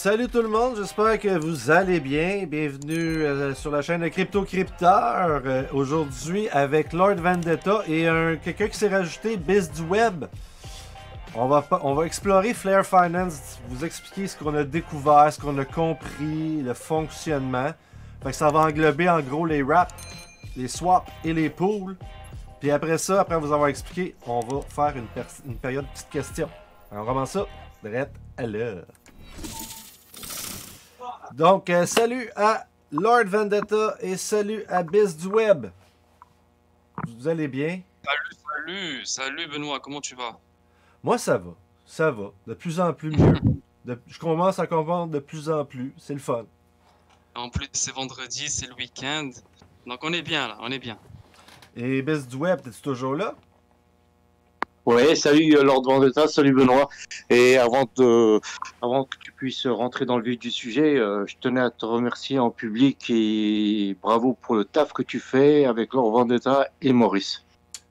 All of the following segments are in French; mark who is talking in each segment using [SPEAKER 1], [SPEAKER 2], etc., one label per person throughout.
[SPEAKER 1] Salut tout le monde, j'espère que vous allez bien. Bienvenue euh, sur la chaîne de Crypto Crypteur. Euh, Aujourd'hui avec Lord Vendetta et un quelqu'un qui s'est rajouté, Biz du Web. On va, on va explorer Flare Finance, vous expliquer ce qu'on a découvert, ce qu'on a compris, le fonctionnement. Fait que ça va englober en gros les wraps, les swaps et les pools. Puis après ça, après vous avoir expliqué, on va faire une période de petites questions. Alors, on commence ça, direct à l'heure. Donc, euh, salut à Lord Vendetta et salut à Biz du Web. Vous allez bien?
[SPEAKER 2] Salut, salut Benoît, comment tu vas?
[SPEAKER 1] Moi, ça va. Ça va. De plus en plus mieux. De- je commence à comprendre de plus en plus. C'est le fun.
[SPEAKER 2] En plus, c'est vendredi, c'est le week-end. Donc on est bien là, on est bien.
[SPEAKER 1] Et Biz du Web, t'es-tu toujours là?
[SPEAKER 3] Ouais, salut euh, Lord Vendetta, salut Benoît. Et avant de, avant que tu puisses rentrer dans le vif du sujet, euh, je tenais à te remercier en public et bravo pour le taf que tu fais avec Lord Vendetta et Maurice.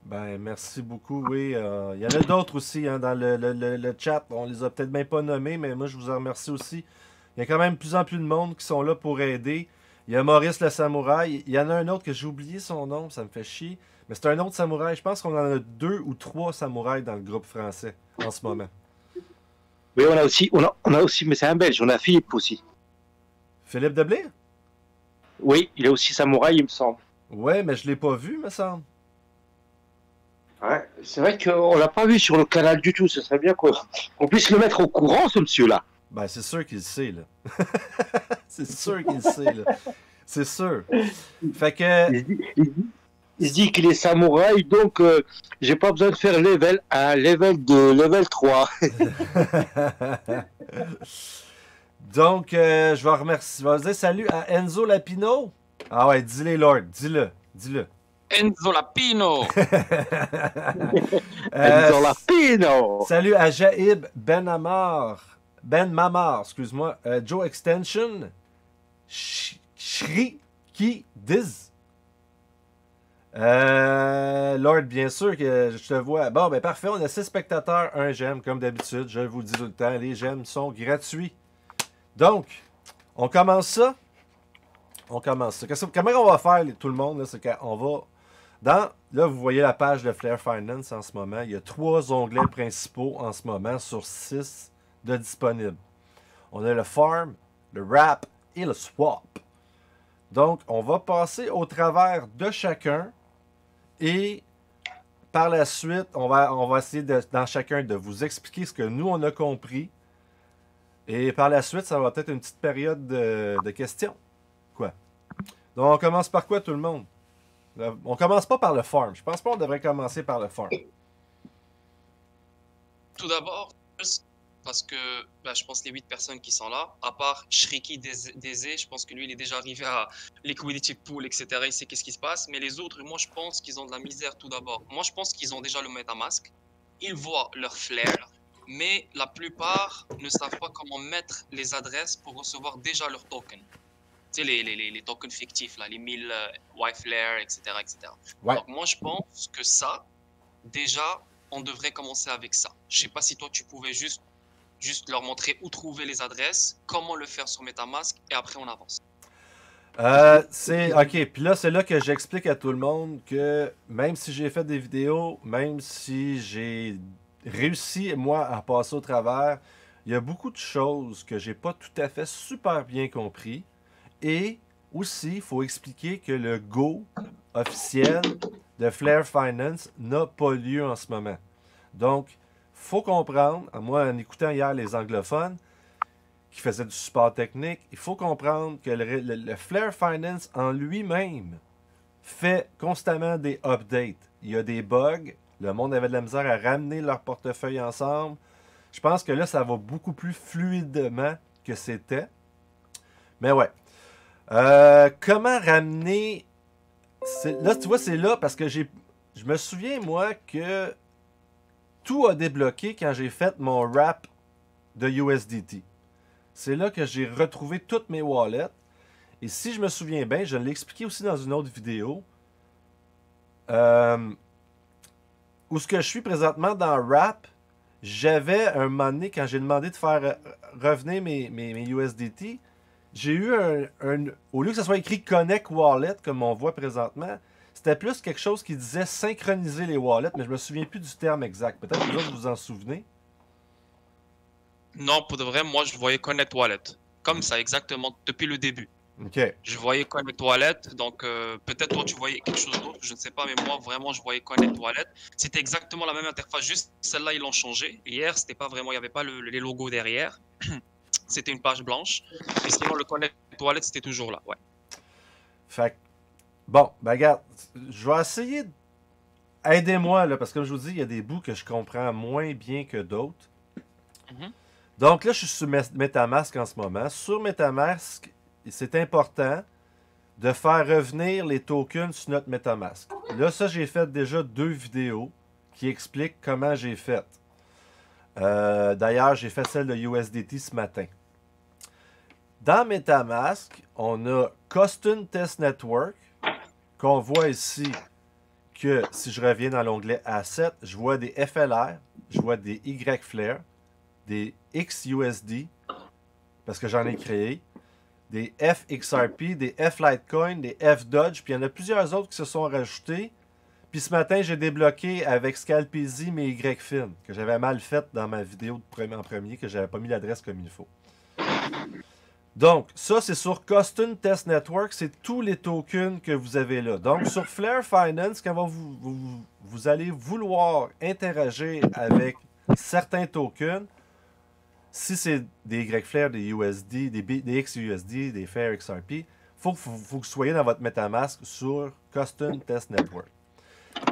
[SPEAKER 1] Ben, merci beaucoup. Oui, euh, il y en a d'autres aussi hein, dans le, le- le- le chat. On les a peut-être même pas nommés, mais moi, je vous en remercie aussi. Il y a quand même de plus en plus de monde qui sont là pour aider. Il y a Maurice le samouraï. Il y en a un autre que j'ai oublié son nom, ça me fait chier. Mais c'est un autre samouraï. Je pense qu'on en a deux ou trois samouraïs dans le groupe français en ce moment.
[SPEAKER 3] Oui, on a aussi, on a, on a aussi, mais c'est un Belge, on a Philippe aussi.
[SPEAKER 1] Philippe Deblé?
[SPEAKER 3] Oui, il est aussi samouraï, il me semble.
[SPEAKER 1] Ouais, mais je l'ai pas vu, me semble.
[SPEAKER 3] Ouais, c'est vrai qu'on l'a pas vu sur le canal du tout. Ce serait bien qu'on puisse le mettre au courant, ce monsieur-là.
[SPEAKER 1] Ben, c'est sûr qu'il le sait, là. c'est sûr qu'il sait, là. C'est sûr. Fait que.
[SPEAKER 3] Il se dit, qu'il est samouraï, donc euh, j'ai pas besoin de faire level 1, level 2, level 3.
[SPEAKER 1] Donc, euh, je vais remercier. Je vais dire salut à Enzo Lapino. Ah ouais, dis-le, Lord. Dis-le. Dis-le.
[SPEAKER 2] Enzo Lapino
[SPEAKER 1] Euh,
[SPEAKER 3] Dans la pino.
[SPEAKER 1] salut à Jaïb Ben Amar. Ben Mamar, excuse-moi. Euh, Joe Extension. Sh- Shri Ki Diz. Euh, Lord, bien sûr que je te vois. Bon, ben parfait. On a 6 spectateurs, un j'aime, comme d'habitude. Je vous dis tout le temps. Les j'aime sont gratuits. Donc, on commence ça. On commence ça. Comment on va faire, tout le monde? C'est qu'on va. Dans, là, vous voyez la page de Flare Finance en ce moment. Il y a trois onglets principaux en ce moment sur six de disponibles. On a le Farm, le Wrap et le Swap. Donc, on va passer au travers de chacun et par la suite, on va, on va essayer de- dans chacun de vous expliquer ce que nous, on a compris. Et par la suite, ça va être une petite période de, questions. Quoi? Donc, on commence par quoi, tout le monde? On commence pas par le farm. Je pense pas qu'on devrait commencer par le farm.
[SPEAKER 2] Tout d'abord, parce que bah, je pense les 8 personnes qui sont là, à part Shriki Dezé, je pense que lui il est déjà arrivé à Liquidity Pool, etc. Il sait qu'est-ce qui se passe. Mais les autres, moi je pense qu'ils ont de la misère tout d'abord. Moi je pense qu'ils ont déjà le MetaMask. Ils voient leur flair. Mais la plupart ne savent pas comment mettre les adresses pour recevoir déjà leur token. Tu sais, les, les, les, tokens fictifs, là, les 1000 euh, Y-Flare, etc., etc.
[SPEAKER 1] Ouais.
[SPEAKER 2] Donc moi je pense que ça, déjà, on devrait commencer avec ça. Je sais pas si toi tu pouvais juste, juste leur montrer où trouver les adresses, comment le faire sur MetaMask, et après on avance.
[SPEAKER 1] Euh, c'est ok. Puis là, c'est là que j'explique à tout le monde que même si j'ai fait des vidéos, même si j'ai réussi moi à passer au travers, il y a beaucoup de choses que j'ai pas tout à fait super bien compris. Et aussi, il faut expliquer que le go officiel de Flare Finance n'a pas lieu en ce moment. Donc, faut comprendre, moi en écoutant hier les anglophones, qui faisaient du support technique, il faut comprendre que le, le- le Flare Finance en lui-même fait constamment des updates. Il y a des bugs, le monde avait de la misère à ramener leur portefeuille ensemble. Je pense que là, ça va beaucoup plus fluidement que c'était. Mais ouais. Euh, comment ramener. Là, tu vois, c'est là parce que. Je me souviens, moi, que tout a débloqué quand j'ai fait mon wrap de USDT. C'est là que j'ai retrouvé toutes mes wallets. Et si je me souviens bien, je l'ai expliqué aussi dans une autre vidéo. Euh, où ce que je suis présentement dans Wrap, j'avais un moment donné, quand j'ai demandé de faire euh, revenir mes, USDT, j'ai eu un, un- Au lieu que ça soit écrit Connect Wallet, comme on voit présentement, c'était plus quelque chose qui disait synchroniser les wallets, mais je me souviens plus du terme exact. Peut-être que vous vous en souvenez.
[SPEAKER 2] Non, pour de vrai, moi, je voyais Connect Wallet. Comme ça, exactement, depuis le début.
[SPEAKER 1] Ok.
[SPEAKER 2] Je voyais Connect Wallet, donc euh, peut-être toi tu voyais quelque chose d'autre, je ne sais pas, mais moi vraiment je voyais Connect Wallet. C'était exactement la même interface, juste celle-là ils l'ont changé. Hier c'était pas vraiment, il n'y avait pas le- les logos derrière, c'était une page blanche. Et sinon le Connect Wallet c'était toujours là, ouais.
[SPEAKER 1] Fait que, bon, ben regarde, je vais essayer. de- Aidez-moi, là, parce que comme je vous dis, il y a des bouts que je comprends moins bien que d'autres.
[SPEAKER 2] Mhm.
[SPEAKER 1] Donc là, je suis sur MetaMask en ce moment. Sur MetaMask, c'est important de faire revenir les tokens sur notre MetaMask. Là, ça, j'ai fait déjà deux vidéos qui expliquent comment j'ai fait. Euh, D'ailleurs, j'ai fait celle de USDT ce matin. Dans MetaMask, on a Custom Test Network, qu'on voit ici que si je reviens dans l'onglet Asset, je vois des FLR, je vois des Y-Flare, des XUSD, parce que j'en ai créé, des FXRP, des F-Litecoin, des F-Dodge, puis il y en a plusieurs autres qui se sont rajoutés. Puis ce matin, j'ai débloqué avec Scalpezy mes Y-Fin, que j'avais mal fait dans ma vidéo en premier, que j'avais pas mis l'adresse comme il faut. Donc, ça, c'est sur Custom Test Network. C'est tous les tokens que vous avez là. Donc, sur Flare Finance, quand vous, allez vouloir interagir avec certains tokens, si c'est des Y-Flare, des USD, des, XUSD, des Fair XRP, il faut que vous soyez dans votre MetaMask sur Custom Test Network.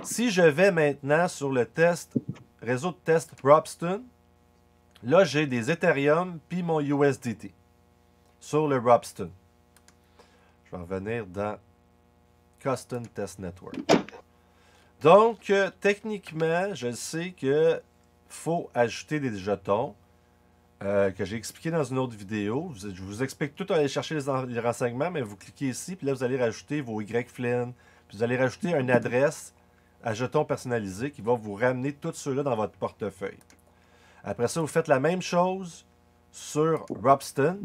[SPEAKER 1] Si je vais maintenant sur le test, réseau de test Robston, là, j'ai des Ethereum puis mon USDT sur le Robston. Je vais revenir dans Custom Test Network. Donc, euh, techniquement, je sais que faut ajouter des jetons euh, que j'ai expliqué dans une autre vidéo. Je vous explique tout, aller chercher les, en- les renseignements, mais vous cliquez ici, puis là, vous allez rajouter vos Y Flynn, puis vous allez rajouter une adresse à jetons personnalisé qui va vous ramener tout ceux-là dans votre portefeuille. Après ça, vous faites la même chose sur Robston.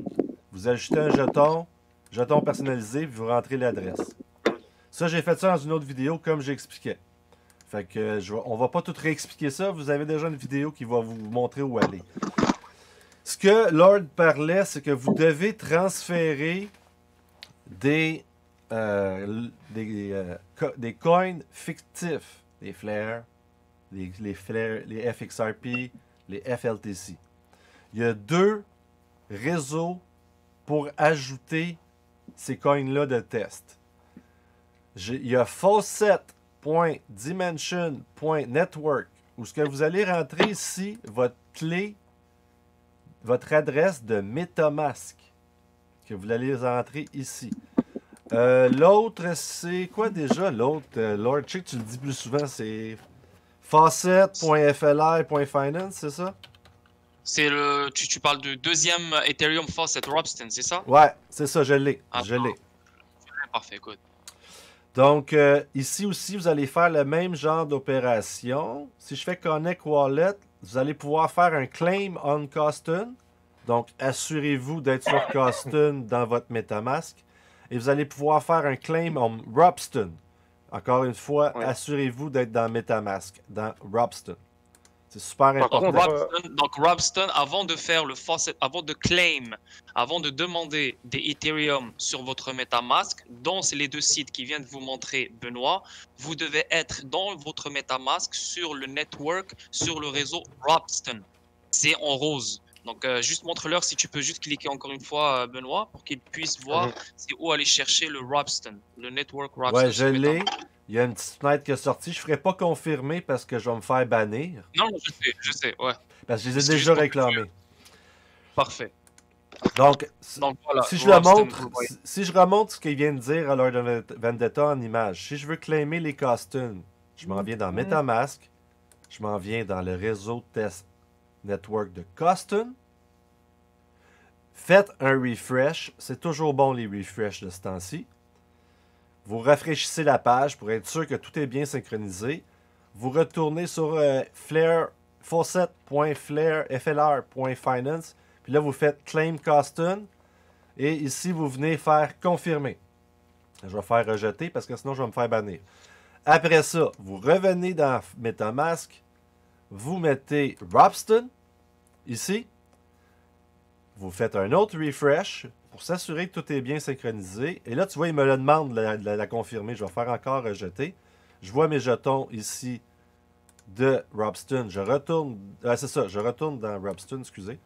[SPEAKER 1] Vous ajoutez un jeton, jeton personnalisé, puis vous rentrez l'adresse. Ça, j'ai fait ça dans une autre vidéo comme j'expliquais. Fait que euh, on va pas tout réexpliquer ça. Vous avez déjà une vidéo qui va vous montrer où aller. Ce que Lord parlait, c'est que vous devez transférer des, euh, euh, des coins fictifs, des flares, les, les flares, les FXRP, les FLTC. Il y a deux réseaux pour ajouter ces coins-là de test. Il y a faucet.dimension.network où ce que vous allez rentrer ici, votre clé, votre adresse de MetaMask que vous allez rentrer ici. Euh, L'autre, c'est quoi déjà? L'autre? Euh, Lord, que tu le dis plus souvent, c'est faucet.flr.finance, c'est ça?
[SPEAKER 2] C'est le, tu, tu parles du deuxième Ethereum Faucet Robston, c'est ça?
[SPEAKER 1] Ouais, c'est ça, je l'ai.
[SPEAKER 2] Ah,
[SPEAKER 1] je l'ai.
[SPEAKER 2] Parfait, good.
[SPEAKER 1] Donc, euh, ici aussi, vous allez faire le même genre d'opération. Si je fais Connect Wallet, vous allez pouvoir faire un claim on Coston. Donc, assurez-vous d'être sur Coston dans votre MetaMask. Et vous allez pouvoir faire un claim on Robston. Encore une fois, assurez-vous d'être dans MetaMask, dans Robston. C'est super
[SPEAKER 3] Par
[SPEAKER 1] important.
[SPEAKER 3] contre,
[SPEAKER 2] Robston, donc Robston, avant de faire le faucet, avant de claim, avant de demander des Ethereum sur votre MetaMask, dans les deux sites qui viennent de vous montrer Benoît, vous devez être dans votre MetaMask sur le network, sur le réseau Robston. C'est en rose. Donc euh, juste montre-leur si tu peux juste cliquer encore une fois euh, Benoît pour qu'ils puissent voir
[SPEAKER 3] Mhm.
[SPEAKER 2] c'est où aller chercher le Robston, le network Robston.
[SPEAKER 1] Ouais, je l'ai. Il y a une petite fenêtre qui est sortie. Je ne ferai pas confirmer parce que je vais me faire bannir.
[SPEAKER 2] Non, je sais, je sais, ouais,
[SPEAKER 1] Parce que je les ai déjà réclamés.
[SPEAKER 2] parfait.
[SPEAKER 1] Donc,
[SPEAKER 2] Donc voilà.
[SPEAKER 1] si je le
[SPEAKER 2] Robston,
[SPEAKER 1] montre, si, si je remonte ce qu'il vient de dire à Lord of Vendetta en image, si je veux claimer les costumes, je m'en viens dans MetaMask, je m'en viens dans le réseau test network de Coston. Faites un refresh, c'est toujours bon les refresh de ce temps-ci. Vous rafraîchissez la page pour être sûr que tout est bien synchronisé. Vous retournez sur euh. Puis là, vous faites Claim Costin. Et ici, vous venez faire confirmer. Je vais faire rejeter parce que sinon, je vais me faire bannir. Après ça, vous revenez dans MetaMask. Vous mettez Robston ici. Vous faites un autre refresh pour s'assurer que tout est bien synchronisé. Et là, tu vois, il me le demande de la, confirmer. Je vais faire encore rejeter. Je vois mes jetons ici de Robston. Je retourne. Ah, c'est ça, je retourne dans Robston, excusez.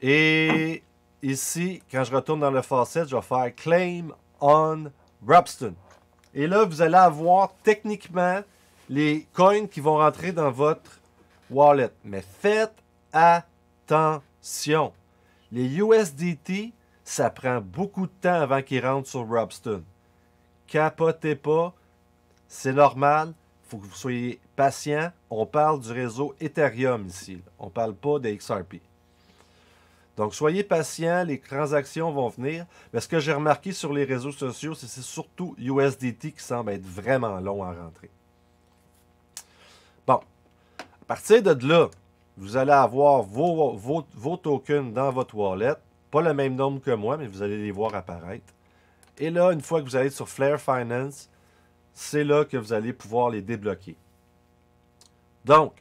[SPEAKER 1] Et ici, quand je retourne dans le faucet, je vais faire Claim on Robston. Et là, vous allez avoir techniquement les coins qui vont rentrer dans votre wallet. Mais faites attention. Les USDT, ça prend beaucoup de temps avant qu'ils rentrent sur Robston. Capotez pas. C'est normal. Faut que vous soyez patient. On parle du réseau Ethereum ici. On ne parle pas des XRP. Donc, soyez patient, les transactions vont venir. Mais ce que j'ai remarqué sur les réseaux sociaux, c'est que c'est surtout USDT qui semble être vraiment long à rentrer. Bon, à partir de là, vous allez avoir vos tokens dans votre wallet. Pas le même nombre que moi, mais vous allez les voir apparaître. Et là, une fois que vous allez sur Flare Finance, c'est là que vous allez pouvoir les débloquer. Donc,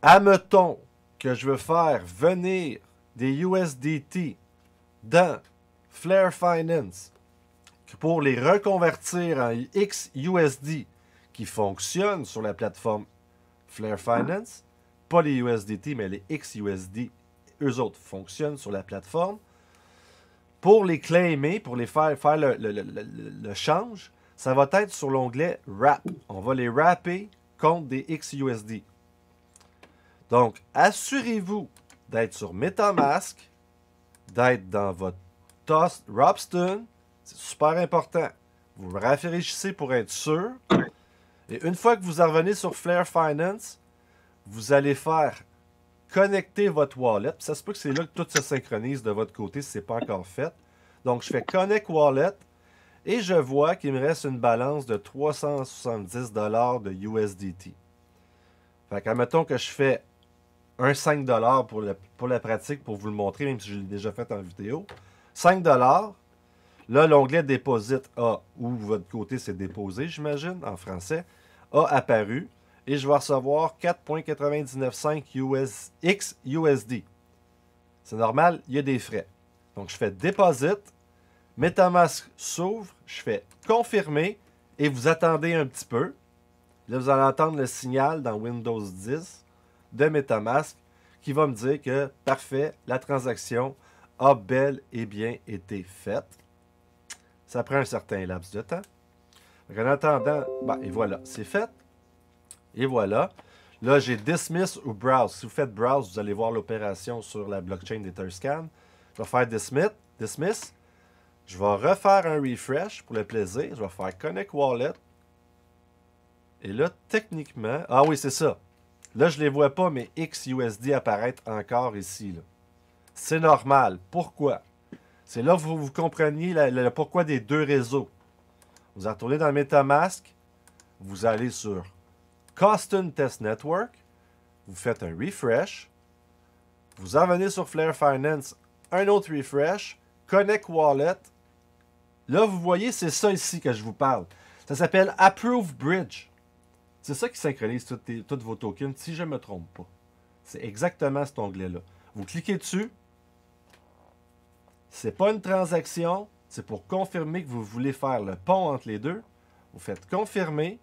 [SPEAKER 1] admettons que je veux faire venir des USDT dans Flare Finance pour les reconvertir en XUSD qui fonctionnent sur la plateforme Flare Finance, pas les USDT, mais les XUSD, eux autres fonctionnent sur la plateforme. Pour les claimer, pour les faire, faire le, le, le, le change, ça va être sur l'onglet Wrap. On va les wrapper contre des XUSD. Donc, assurez-vous d'être sur MetaMask, d'être dans votre Toast Robston. C'est super important. Vous rafraîchissez pour être sûr. Et une fois que vous revenez sur Flare Finance, vous allez faire connecter votre wallet. ça se peut que c'est là que tout se synchronise de votre côté si ce n'est pas encore fait. Donc, je fais Connect Wallet et je vois qu'il me reste une balance de 370 de USDT. Fait qu'admettons que je fais un 5 pour, pour la pratique, pour vous le montrer, même si je l'ai déjà fait en vidéo. 5 Là, l'onglet Deposit A, où votre côté c'est déposé, j'imagine, en français, a apparu. Et je vais recevoir 4,995 US, X USD. C'est normal, il y a des frais. Donc, je fais Deposit. MetaMask s'ouvre. Je fais Confirmer. Et vous attendez un petit peu. Là, vous allez entendre le signal dans Windows 10 de MetaMask qui va me dire que parfait, la transaction a bel et bien été faite. Ça prend un certain laps de temps. En attendant, ben, et voilà, c'est fait. Et voilà. Là, j'ai Dismiss ou Browse. Si vous faites Browse, vous allez voir l'opération sur la blockchain d'Etherscan. Je vais faire Dismiss. Je vais refaire un refresh pour le plaisir. Je vais faire Connect Wallet. Et là, techniquement... Ah oui, c'est ça. Là, je ne les vois pas, mais XUSD apparaître encore ici. C'est normal. Pourquoi? C'est là que vous, vous compreniez le pourquoi des deux réseaux. Vous retournez dans MetaMask, vous allez sur Custom Test Network, vous faites un refresh, vous en venez sur Flare Finance, un autre refresh, Connect Wallet. Là, vous voyez, c'est ça ici que je vous parle. Ça s'appelle Approve Bridge. C'est ça qui synchronise tous vos tokens, si je ne me trompe pas. C'est exactement cet onglet-là. Vous cliquez dessus. Ce n'est pas une transaction, c'est pour confirmer que vous voulez faire le pont entre les deux. Vous faites confirmer.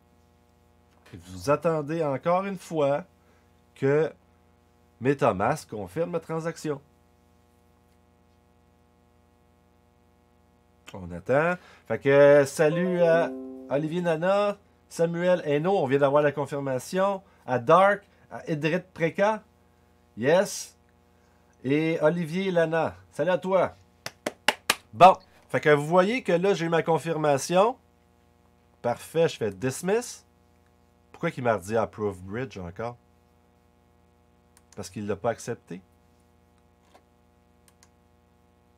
[SPEAKER 1] Vous attendez encore une fois que MetaMask confirme la transaction. On attend. Fait que salut à Olivier Nana. Samuel Hainaut, on vient d'avoir la confirmation. À Dark, à Edrit Preka. Yes. Et Olivier Lana. Salut à toi. Bon. Fait que vous voyez que là, j'ai ma confirmation. Parfait, je fais dismiss. Pourquoi il m'a dit approve bridge encore? Parce qu'il ne l'a pas accepté.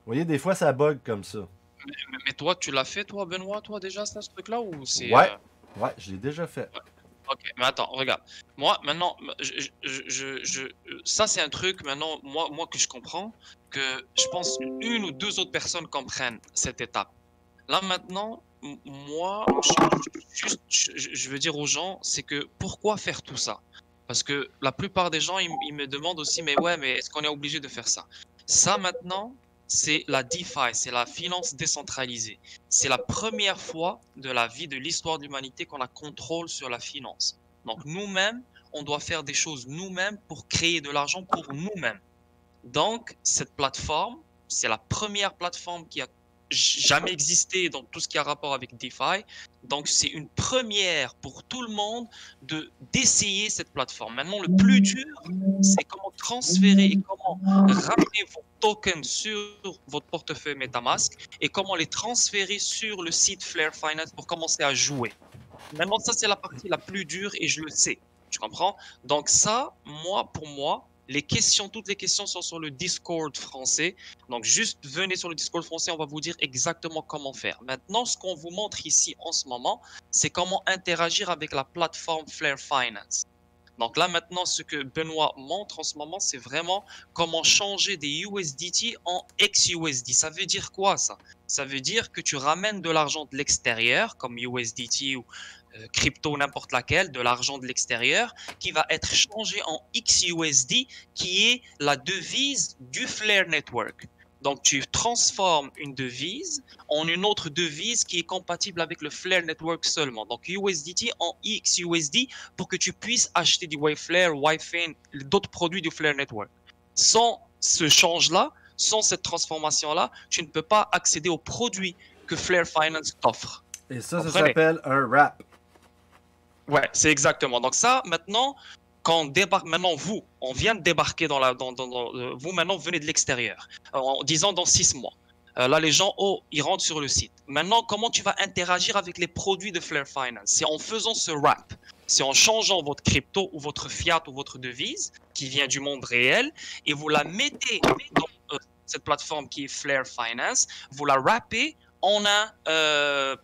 [SPEAKER 1] Vous voyez, des fois, ça bug comme ça.
[SPEAKER 2] Mais, toi, tu l'as fait, toi, Benoît, toi, déjà, ce truc-là, ou c'est...
[SPEAKER 1] Ouais. Euh, Ouais, je l'ai déjà fait.
[SPEAKER 2] Ok, mais attends, regarde. Moi, maintenant, je, je, je, je- ça c'est un truc, maintenant, moi, moi que je comprends, que je pense une ou deux autres personnes comprennent cette étape. Là maintenant, moi, je, juste, je, veux dire aux gens, c'est que pourquoi faire tout ça? Parce que la plupart des gens, ils, ils me demandent aussi, mais ouais, mais est-ce qu'on est obligé de faire ça? Ça maintenant, c'est la DeFi, c'est la finance décentralisée. C'est la première fois de la vie de l'histoire de l'humanité qu'on a contrôle sur la finance. Donc nous-mêmes, on doit faire des choses nous-mêmes pour créer de l'argent pour nous-mêmes. Donc cette plateforme, c'est la première plateforme qui a jamais existé dans tout ce qui a rapport avec DeFi. Donc c'est une première pour tout le monde de d'essayer cette plateforme. Maintenant le plus dur, c'est comment transférer et comment ramener vos tokens sur votre portefeuille MetaMask et comment les transférer sur le site Flare Finance pour commencer à jouer. Maintenant, ça, c'est la partie la plus dure et je le sais. Tu comprends? Donc, ça, moi, pour moi, les questions, toutes les questions sont sur le Discord français. Donc, juste venez sur le Discord français, on va vous dire exactement comment faire. Maintenant, ce qu'on vous montre ici en ce moment, c'est comment interagir avec la plateforme Flare Finance. Donc là, maintenant, ce que Benoît montre en ce moment, c'est vraiment comment changer des USDT en XUSD. Ça veut dire quoi ça? Ça veut dire que tu ramènes de l'argent de l'extérieur, comme USDT ou crypto, n'importe laquelle, de l'argent de l'extérieur, qui va être changé en XUSD, qui est la devise du Flare Network. Donc tu transformes une devise en une autre devise qui est compatible avec le Flare Network seulement. Donc USDT en XUSD pour que tu puisses acheter du Wayflare, Wayfin, d'autres produits du Flare Network. Sans ce change-là, sans cette transformation-là, tu ne peux pas accéder aux produits que Flare Finance t'offre.
[SPEAKER 1] Et ça, ça s'appelle un wrap.
[SPEAKER 2] Ouais, c'est exactement. Donc ça, maintenant, quand débarque, maintenant vous, on vient de débarquer dans la, dans, euh, vous maintenant venez de l'extérieur, euh, en disant dans six mois. Euh, là, les gens, oh, ils rentrent sur le site. Maintenant, comment tu vas interagir avec les produits de Flare Finance? C'est en faisant ce wrap. C'est en changeant votre crypto ou votre fiat ou votre devise qui vient du monde réel et vous la mettez dans cette plateforme qui est Flare Finance. Vous la wrappez en un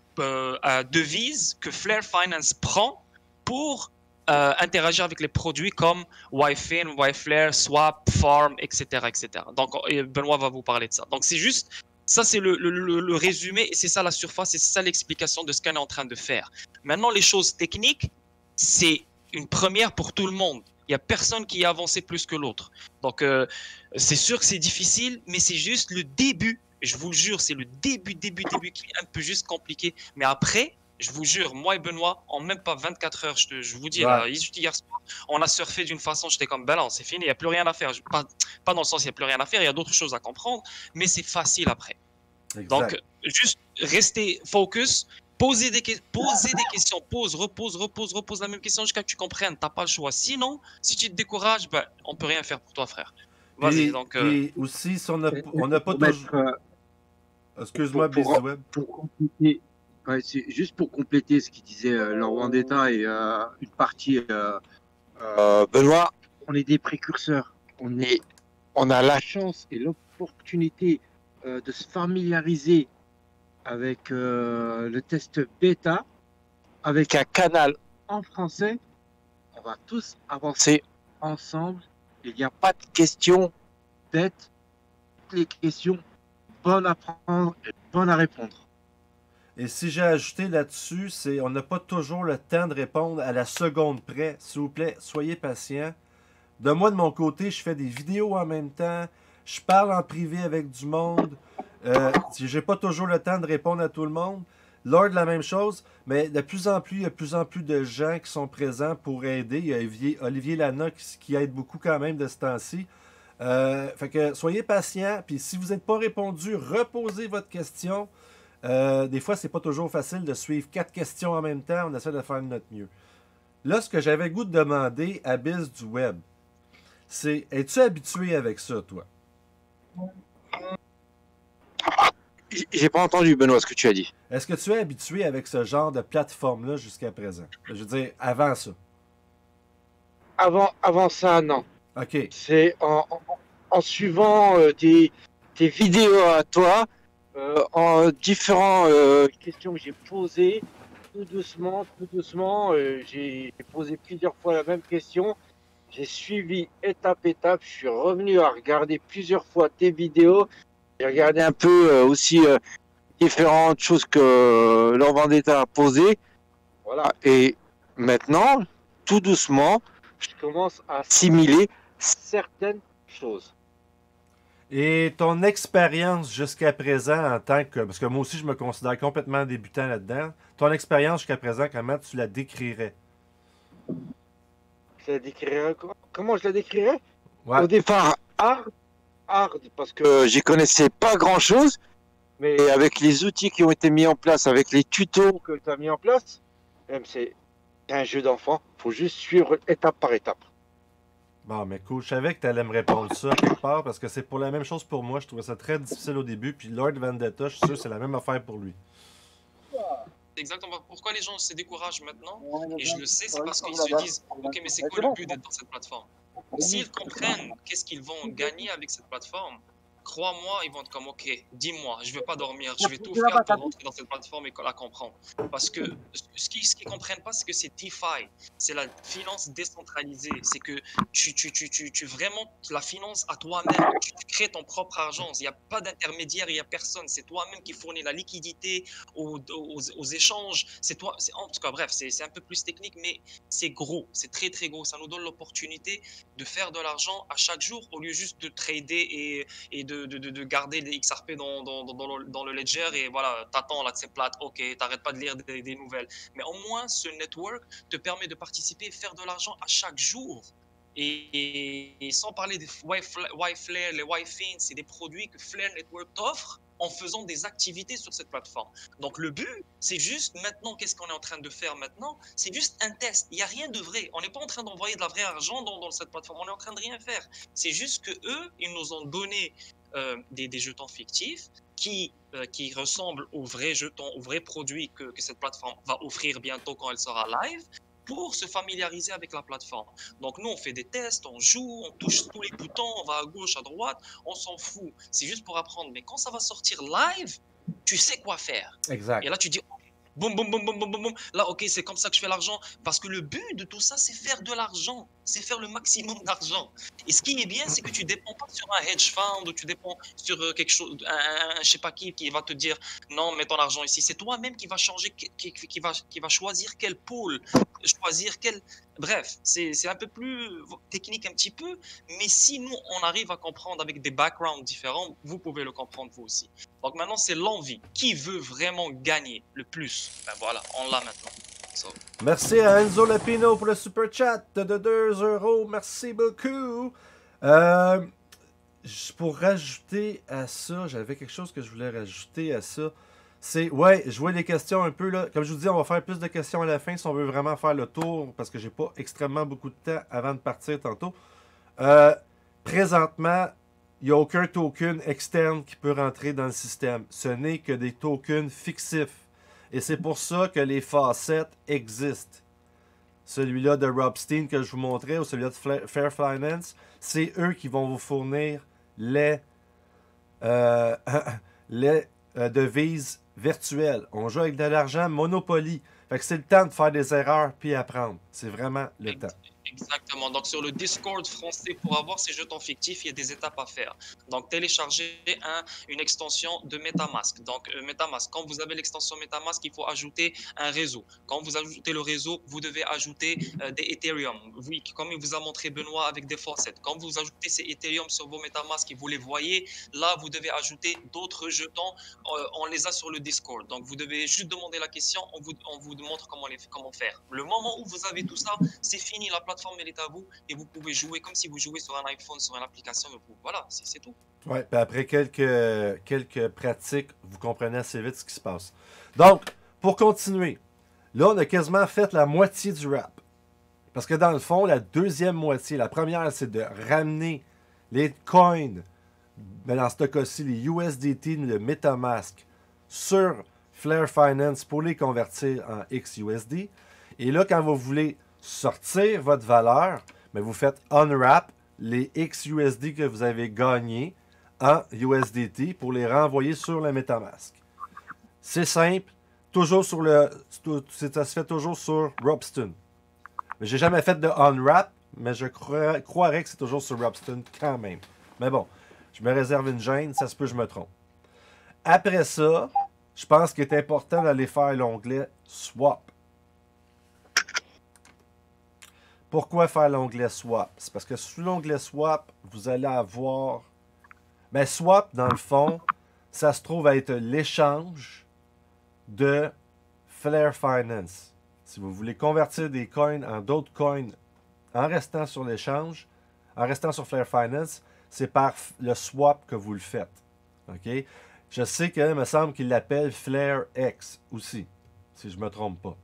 [SPEAKER 2] devise que Flare Finance prend pour euh, interagir avec les produits comme Wi-Fi, Wi-Flare, Swap, Farm, etc., etc. Donc, et Benoît va vous parler de ça. Donc, c'est juste, ça c'est le, le- le- résumé et c'est ça la surface c'est ça l'explication de ce qu'on est en train de faire. Maintenant, les choses techniques, c'est une première pour tout le monde. Il n'y a personne qui a avancé plus que l'autre. Donc, euh, c'est sûr que c'est difficile, mais c'est juste le début. Je vous le jure, c'est le début, début, début qui est un peu juste compliqué. Mais après, je vous jure, moi et Benoît, en même pas 24 heures, je, te- je vous dis,
[SPEAKER 1] Ouais.
[SPEAKER 2] là, juste hier soir, on a surfé d'une façon, j'étais comme, ben non, c'est fini, il n'y a plus rien à faire. Pas, pas dans le sens, il n'y a plus rien à faire, il y a d'autres choses à comprendre, mais c'est facile après.
[SPEAKER 1] Exact.
[SPEAKER 2] Donc, juste rester focus, poser des, poser des questions, pose, repose, repose, repose la même question jusqu'à ce que tu comprennes. Tu n'as pas le choix. Sinon, si tu te décourages, ben, on peut rien faire pour toi, frère. Vas-y, donc. euh,
[SPEAKER 1] aussi, si on n'a pas toujours.
[SPEAKER 3] euh,
[SPEAKER 1] Excuse-moi,
[SPEAKER 3] pour- pour- pour compléter, ouais, c'est juste pour compléter ce qu'il disait euh, Laurent Vendetta et euh, une partie euh, Benoît, on est des précurseurs. On est, on a la chance et l'opportunité de se familiariser avec le test bêta, avec un canal en français. On va tous avancer ensemble. Il n'y a pas de questions bêtes. Toutes les questions bonnes à prendre et bonnes à répondre.
[SPEAKER 1] Et si j'ai ajouté là-dessus, c'est on n'a pas toujours le temps de répondre à la seconde près. S'il vous plaît, soyez patient. De moi, de mon côté, je fais des vidéos en même temps. Je parle en privé avec du monde. Euh, si j'ai pas toujours le temps de répondre à tout le monde. Lord, la même chose. Mais de plus en plus, il y a de plus en plus de gens qui sont présents pour aider. Il y a Olivier, Lana qui, qui aide beaucoup quand même de ce temps-ci. Euh, fait que soyez patient. Puis si vous n'êtes pas répondu, reposez votre question. Euh, des fois, c'est pas toujours facile de suivre quatre questions en même temps. On essaie de faire de notre mieux. Là, ce que j'avais goût de demander à Biz du Web, c'est es-tu habitué avec ça, toi?
[SPEAKER 3] J'ai pas entendu, Benoît, ce que tu as dit.
[SPEAKER 1] Est-ce que tu es habitué avec ce genre de plateforme-là jusqu'à présent? Je veux dire, avant ça.
[SPEAKER 3] Avant, avant ça, non.
[SPEAKER 1] OK.
[SPEAKER 3] C'est en, en- en suivant euh, tes, tes vidéos à toi, euh, en différentes euh, questions que j'ai posées, tout doucement, tout doucement. Euh, j'ai posé plusieurs fois la même question. J'ai suivi étape étape. Je suis revenu à regarder plusieurs fois tes vidéos. J'ai regardé un peu aussi différentes choses que Laurent Vendetta a posées. Voilà. Et maintenant, tout doucement, je commence à assimiler certaines choses.
[SPEAKER 1] Et ton expérience jusqu'à présent en tant que. Parce que moi aussi, je me considère complètement débutant là-dedans. Ton expérience jusqu'à présent, comment tu la décrirais?
[SPEAKER 3] Je la décrirais comment je la décrirais? Au départ, hard, hard, parce que j'y connaissais pas grand-chose. Mais avec les outils qui ont été mis en place, avec les tutos que tu as mis en place, même c'est un jeu d'enfant. Il faut juste suivre étape par étape.
[SPEAKER 1] Bon, mais cool. Je savais que tu allais me répondre ça quelque part parce que c'est pour la même chose pour moi. Je trouvais ça très difficile au début. Puis Lord Vendetta, je suis sûr que c'est la même affaire pour lui.
[SPEAKER 2] C'est exactement pourquoi les gens se découragent maintenant. Et je le sais, c'est parce qu'ils se disent Ok, mais c'est quoi le but d'être dans cette plateforme? S'ils comprennent qu'est-ce qu'ils vont gagner avec cette plateforme, crois-moi, ils vont être comme, ok, dis-moi, je ne vais pas dormir, je vais tout faire pour rentrer dans cette plateforme et la comprendre. Parce que ce qu'ils ne comprennent pas, c'est que c'est DeFi, c'est la finance décentralisée, c'est que tu, tu, tu, tu, tu vraiment la finance à toi-même, tu crées ton propre argent, il n'y a pas d'intermédiaire, il n'y a personne, c'est toi-même qui fournit la liquidité aux, aux, aux échanges, c'est toi, en tout cas, bref, c'est un peu plus technique, mais c'est gros, c'est très très gros, ça nous donne l'opportunité de faire de l'argent à chaque jour au lieu juste de trader et, et de de, garder des XRP dans, le, ledger et voilà, t'attends là que c'est plate, ok, t'arrêtes pas de lire des, nouvelles. Mais au moins, ce network te permet de participer et faire de l'argent à chaque jour. Et, sans parler des Y-Flare, les Y-Fins, c'est des produits que Flare Network t'offre en faisant des activités sur cette plateforme. Donc le but, c'est juste maintenant, qu'est-ce qu'on est en train de faire maintenant? C'est juste un test. Il n'y a rien de vrai. On n'est pas en train d'envoyer de la vraie argent dans, dans, cette plateforme. On est en train de rien faire. C'est juste que eux, ils nous ont donné euh, des, jetons fictifs qui, euh, qui ressemblent aux vrais jetons, aux vrais produits que, que cette plateforme va offrir bientôt quand elle sera live pour se familiariser avec la plateforme. Donc nous, on fait des tests, on joue, on touche tous les boutons, on va à gauche, à droite, on s'en fout. C'est juste pour apprendre. Mais quand ça va sortir live, tu sais quoi faire.
[SPEAKER 1] Exact.
[SPEAKER 2] Et là, tu dis, boum, boum, boum, boum, boum, boum, boum. Là, ok, c'est comme ça que je fais l'argent. Parce que le but de tout ça, c'est faire de l'argent. C'est faire le maximum d'argent. Et ce qui est bien, c'est que tu dépends pas sur un hedge fund ou tu dépends sur euh, quelque chose, un, un, je sais pas qui, qui va te dire non, mets ton argent ici. C'est toi-même qui va changer, qui, va, qui va choisir quel pôle, choisir quel. Bref, c'est un peu plus technique un petit peu, mais si nous, on arrive à comprendre avec des backgrounds différents, vous pouvez le comprendre vous aussi. Donc maintenant, c'est l'envie. Qui veut vraiment gagner le plus? Ben.
[SPEAKER 1] Merci à Enzo Lapino pour le super chat de 2 euros. Merci beaucoup. Euh, pour rajouter à ça, j'avais quelque chose que je voulais rajouter à ça. C'est, ouais, je vois les questions un peu là. Comme je vous dis, on va faire plus de questions à la fin si on veut vraiment faire le tour parce que j'ai pas extrêmement beaucoup de temps avant de partir tantôt. Euh, présentement, il n'y a aucun token externe qui peut rentrer dans le système. Ce n'est que des tokens fictifs. Et c'est pour ça que les facettes existent. Celui-là de Robstein que je vous montrais ou celui-là de Fair Finance, c'est eux qui vont vous fournir les, euh, les euh, devises virtuelles. On joue avec de l'argent Monopoly. Fait que c'est le temps de faire des erreurs puis apprendre. C'est vraiment le temps.
[SPEAKER 2] Exactement. Donc, sur le Discord français, pour avoir ces jetons fictifs, il y a des étapes à faire. Donc, télécharger un, une extension de MetaMask. Donc, euh, MetaMask, quand vous avez l'extension MetaMask, il faut ajouter un réseau. Quand vous ajoutez le réseau, vous devez ajouter euh, des Ethereum. Oui, comme il vous a montré Benoît avec des faucets. Quand vous ajoutez ces Ethereum sur vos MetaMask et vous les voyez, là, vous devez ajouter d'autres jetons. Euh, on les a sur le Discord. Donc, vous devez juste demander la question. On vous, on vous montre comment, comment faire. Le moment où vous avez tout ça, c'est fini. La plateforme plateforme elle est à et vous pouvez jouer comme si vous jouez sur un iPhone, sur une application. Voilà, c'est tout.
[SPEAKER 1] Ouais, puis après quelques, quelques pratiques, vous comprenez assez vite ce qui se passe. Donc, pour continuer, là, on a quasiment fait la moitié du rap. Parce que dans le fond, la deuxième moitié, la première, c'est de ramener les coins, mais dans ce cas-ci, les USDT, le MetaMask, sur Flare Finance pour les convertir en XUSD. Et là, quand vous voulez sortir votre valeur, mais vous faites unwrap les XUSD que vous avez gagnés en USDT pour les renvoyer sur le MetaMask. C'est simple. toujours sur le. Ça se fait toujours sur Robston. Mais j'ai jamais fait de unwrap, mais je croirais que c'est toujours sur Robston quand même. Mais bon, je me réserve une gêne, ça se peut, je me trompe. Après ça, je pense qu'il est important d'aller faire l'onglet Swap. Pourquoi faire l'onglet Swap? C'est parce que sous l'onglet Swap, vous allez avoir. Mais ben, Swap, dans le fond, ça se trouve à être l'échange de Flare Finance. Si vous voulez convertir des coins en d'autres coins en restant sur l'échange, en restant sur Flare Finance, c'est par le swap que vous le faites. OK? Je sais qu'il me semble qu'il l'appelle Flare X aussi, si je ne me trompe pas.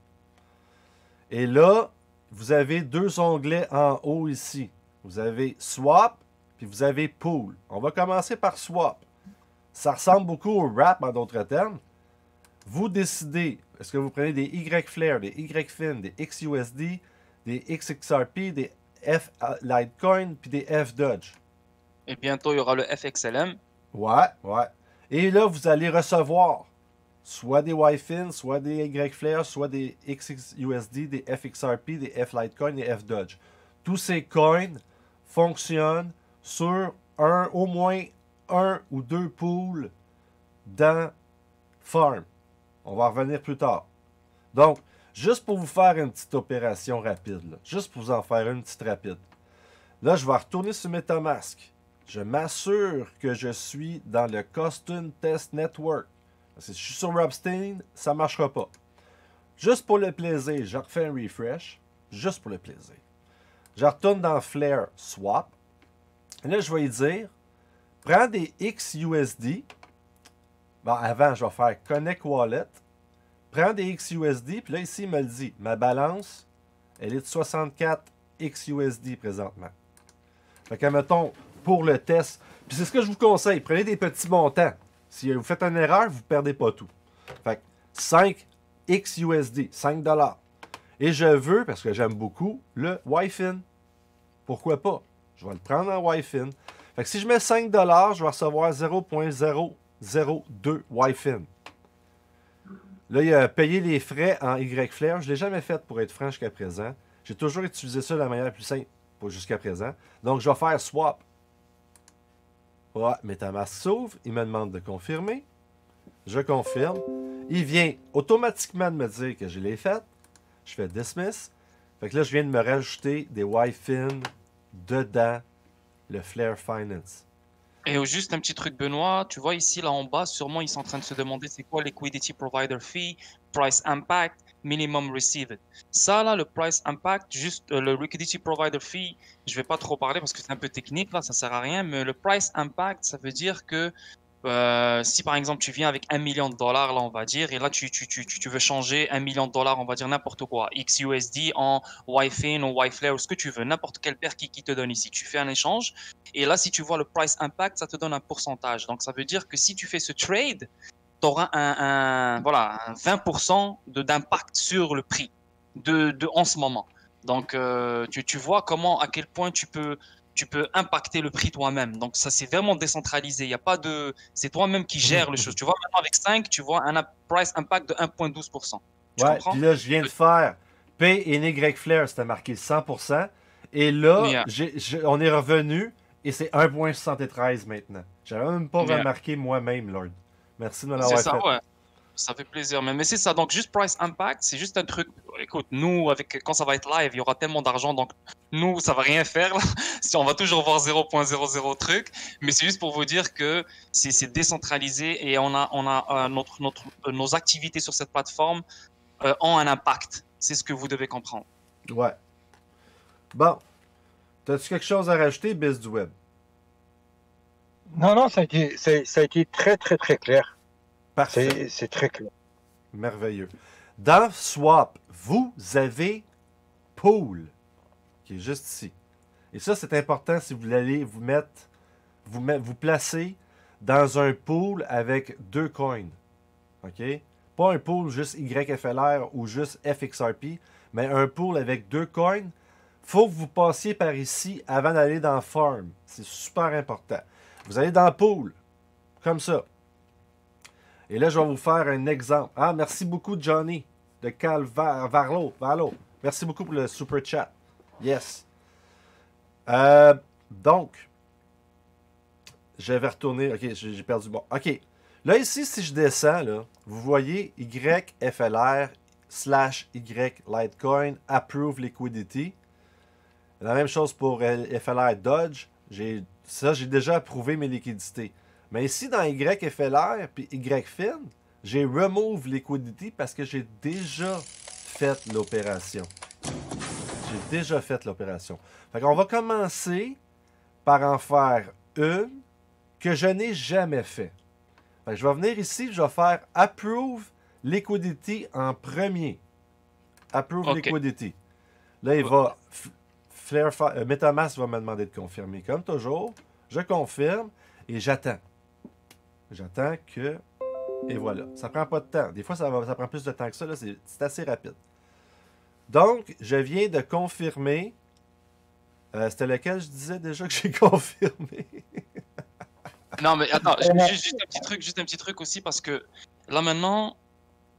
[SPEAKER 1] Et là, vous avez deux onglets en haut ici. Vous avez Swap, puis vous avez Pool. On va commencer par Swap. Ça ressemble beaucoup au Wrap en d'autres termes. Vous décidez, est-ce que vous prenez des Y-Flare, des Y-Fin, des XUSD, des XXRP, des F Litecoin, puis des F Dodge?
[SPEAKER 2] Et bientôt, il y aura le FXLM.
[SPEAKER 1] Ouais, ouais. Et là, vous allez recevoir soit des Y-Fin, soit des Y-Flare, soit des XUSD, des FXRP, des F Litecoin et F Dodge. Tous ces coins fonctionnent sur un, au moins un ou deux pools dans Farm. On va revenir plus tard. Donc, juste pour vous faire une petite opération rapide, juste pour vous en faire une petite rapide. Là, je vais retourner sur MetaMask. Je m'assure que je suis dans le Custom Test Network. Si je suis sur Robstein, ça ne marchera pas. Juste pour le plaisir, je refais un refresh. Juste pour le plaisir. Je retourne dans Flare Swap. Là, je vais lui dire prends des XUSD avant, je vais faire Connect Wallet. Prends des XUSD. Puis là, ici, il me le dit. Ma balance, elle est de 64 XUSD présentement. Fait que, mettons, pour le test. Puis c'est ce que je vous conseille. Prenez des petits montants. Si vous faites une erreur, vous ne perdez pas tout. Fait que 5 XUSD, 5 Et je veux, parce que j'aime beaucoup, le Wi-Fi. Pourquoi pas? Je vais le prendre en Wi-Fi. Fait que si je mets 5 je vais recevoir 0.0 02 Wi-Fi. Là, il a payé les frais en Y-Flare. Je ne l'ai jamais fait pour être franc jusqu'à présent. J'ai toujours utilisé ça de la manière plus simple jusqu'à présent. Donc, je vais faire swap. Ouais, MetaMask s'ouvre. Il me demande de confirmer. Je confirme. Il vient automatiquement de me dire que je l'ai fait. Je fais dismiss. Fait que là, je viens de me rajouter des Wi-Fi dedans le Flare Finance.
[SPEAKER 2] Et juste un petit truc, Benoît, tu vois ici, là en bas, sûrement ils sont en train de se demander c'est quoi Liquidity Provider Fee, Price Impact, Minimum Received. Ça, là, le Price Impact, juste euh, le Liquidity Provider Fee, je vais pas trop parler parce que c'est un peu technique, là, ça sert à rien, mais le Price Impact, ça veut dire que euh, si par exemple tu viens avec un million de dollars, là on va dire, et là tu, tu, tu, tu veux changer un million de dollars, on va dire n'importe quoi, XUSD en YFIN ou YFlare ou ce que tu veux, n'importe quel paire qui, qui te donne ici. Tu fais un échange, et là si tu vois le price impact, ça te donne un pourcentage. Donc ça veut dire que si tu fais ce trade, tu auras un, voilà, un 20% d'impact sur le prix de, de, en ce moment. Donc euh, tu, tu vois comment, à quel point tu peux tu peux impacter le prix toi-même. Donc ça, c'est vraiment décentralisé. Il y a pas de, c'est toi-même qui gère les choses. Tu vois, maintenant avec 5, tu vois un price impact de 1,12%.
[SPEAKER 1] Ouais, puis là, je viens de faire P et Y Flare, c'était marqué 100%. Et là, on est revenu et c'est 1,73 maintenant. J'avais même pas remarqué moi-même, Lord. Merci de me l'avoir fait. Ouais.
[SPEAKER 2] Ça fait plaisir. Mais, mais c'est ça. Donc, juste price impact, c'est juste un truc. Écoute, nous, avec, quand ça va être live, il y aura tellement d'argent. Donc, nous, ça va rien faire. si on va toujours voir 0.00 truc. Mais c'est juste pour vous dire que c'est décentralisé et on a, on a euh, notre, notre, euh, nos activités sur cette plateforme euh, ont un impact. C'est ce que vous devez comprendre.
[SPEAKER 1] Ouais. Bon. As-tu quelque chose à rajouter, Biz du Web?
[SPEAKER 4] Non, non, ça a été, ça a été très, très, très clair. C'est très clair.
[SPEAKER 1] Merveilleux. Dans Swap, vous avez Pool, qui est juste ici. Et ça, c'est important si vous allez vous mettre, vous, vous placer dans un pool avec deux coins. OK? Pas un pool juste YFLR ou juste FXRP, mais un pool avec deux coins. faut que vous passiez par ici avant d'aller dans Farm. C'est super important. Vous allez dans Pool, comme ça. Et là, je vais vous faire un exemple. Ah, merci beaucoup, Johnny, de Cal Varlo. Merci beaucoup pour le super chat. Yes. Euh, donc, je vais retourner. Ok, j'ai perdu. Bon, ok. Là, ici, si je descends, là, vous voyez YFLR slash Y Litecoin Approve Liquidity. La même chose pour FLR Dodge. Ça, j'ai déjà approuvé mes liquidités. Mais ici, dans YFLR puis YFIN, j'ai Remove Liquidity parce que j'ai déjà fait l'opération. J'ai déjà fait l'opération. Fait qu'on va commencer par en faire une que je n'ai jamais fait. fait que je vais venir ici, je vais faire Approve Liquidity en premier. Approve Liquidity. Là, il va. Flare, euh, Metamask va me demander de confirmer. Comme toujours, je confirme et j'attends. J'attends que. Et voilà. Ça prend pas de temps. Des fois, ça, va, ça prend plus de temps que ça. C'est assez rapide. Donc, je viens de confirmer. Euh, c'était lequel je disais déjà que j'ai confirmé?
[SPEAKER 2] non, mais attends, juste, un petit truc, juste un petit truc aussi, parce que là maintenant,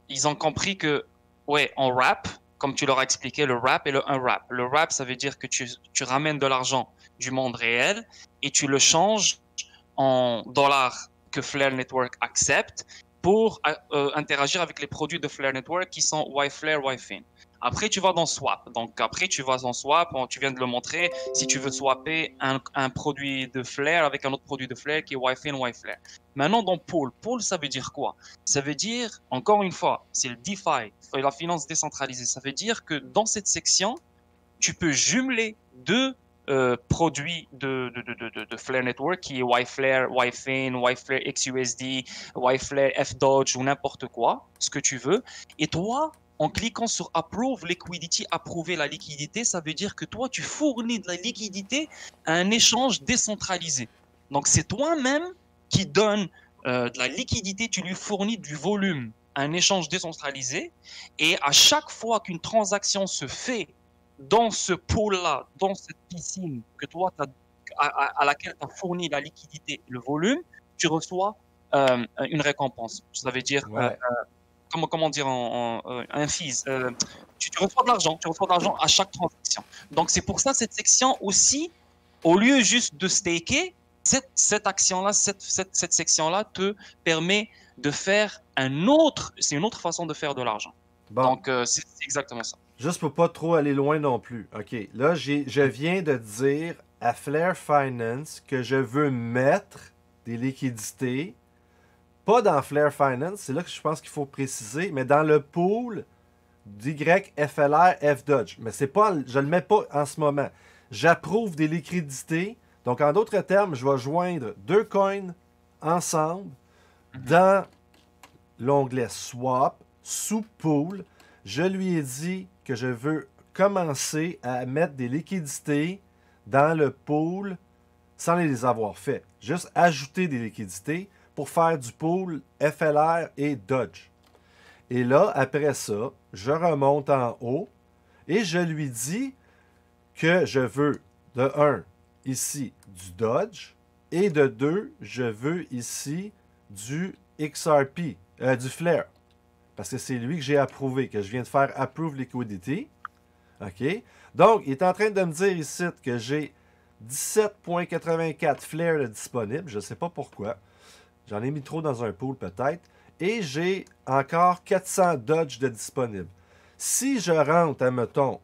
[SPEAKER 2] ils ont compris que, ouais, on rap, comme tu leur as expliqué, le rap et le un rap. Le rap, ça veut dire que tu, ramènes de l'argent du monde réel et tu le changes en dollars que Flare Network accepte pour euh, interagir avec les produits de Flare Network qui sont YFlare, YFin. Après, tu vas dans Swap. Donc, après, tu vas dans Swap. Tu viens de le montrer. Si tu veux swapper un, produit de Flare avec un autre produit de Flare qui est YFin, YFlare. Maintenant, dans Pool. Pool, ça veut dire quoi? Ça veut dire, encore une fois, c'est le DeFi, la finance décentralisée. Ça veut dire que dans cette section, tu peux jumeler deux euh, produit de, de, de, de, Flare Network qui est YFlare, YFin, YFlare XUSD, YFlare FDodge ou n'importe quoi, ce que tu veux. Et toi, en cliquant sur Approve Liquidity, approuver la liquidité, ça veut dire que toi, tu fournis de la liquidité à un échange décentralisé. Donc, c'est toi-même qui donne euh, de la liquidité, tu lui fournis du volume, un échange décentralisé. Et à chaque fois qu'une transaction se fait dans ce pôle-là, dans cette piscine que toi, à, laquelle tu as fourni la liquidité, le volume, tu reçois euh, une récompense. Ça veut dire, euh, comment, comment dire, en, un fees. Tu, reçois de l'argent, tu reçois de l'argent à chaque transaction. Donc c'est pour ça cette section aussi, au lieu juste de staker, cette, cette action-là, cette, cette, cette section-là te permet de faire un autre, c'est une autre façon de faire de l'argent. Donc c'est exactement ça.
[SPEAKER 1] Juste pour pas trop aller loin non plus. OK. Là, je viens de dire à Flare Finance que je veux mettre des liquidités. Pas dans Flare Finance, c'est là que je pense qu'il faut préciser, mais dans le pool d'YFLR FDodge. Mais c'est pas, je ne le mets pas en ce moment. J'approuve des liquidités. Donc, en d'autres termes, je vais joindre deux coins ensemble mhm. dans l'onglet Swap sous pool. Je lui ai dit que je veux commencer à mettre des liquidités dans le pool sans les avoir fait. Juste ajouter des liquidités pour faire du pool FLR et Dodge. Et là, après ça, je remonte en haut et je lui dis que je veux de 1 ici du Dodge et de 2, je veux ici du XRP, euh, du Flare. Parce que c'est lui que j'ai approuvé, que je viens de faire Approve Liquidity. OK? Donc, il est en train de me dire ici que j'ai 17.84 flares disponibles. Je ne sais pas pourquoi. J'en ai mis trop dans un pool peut-être. Et j'ai encore 400 Dodge de disponibles. Si je rentre, admettons,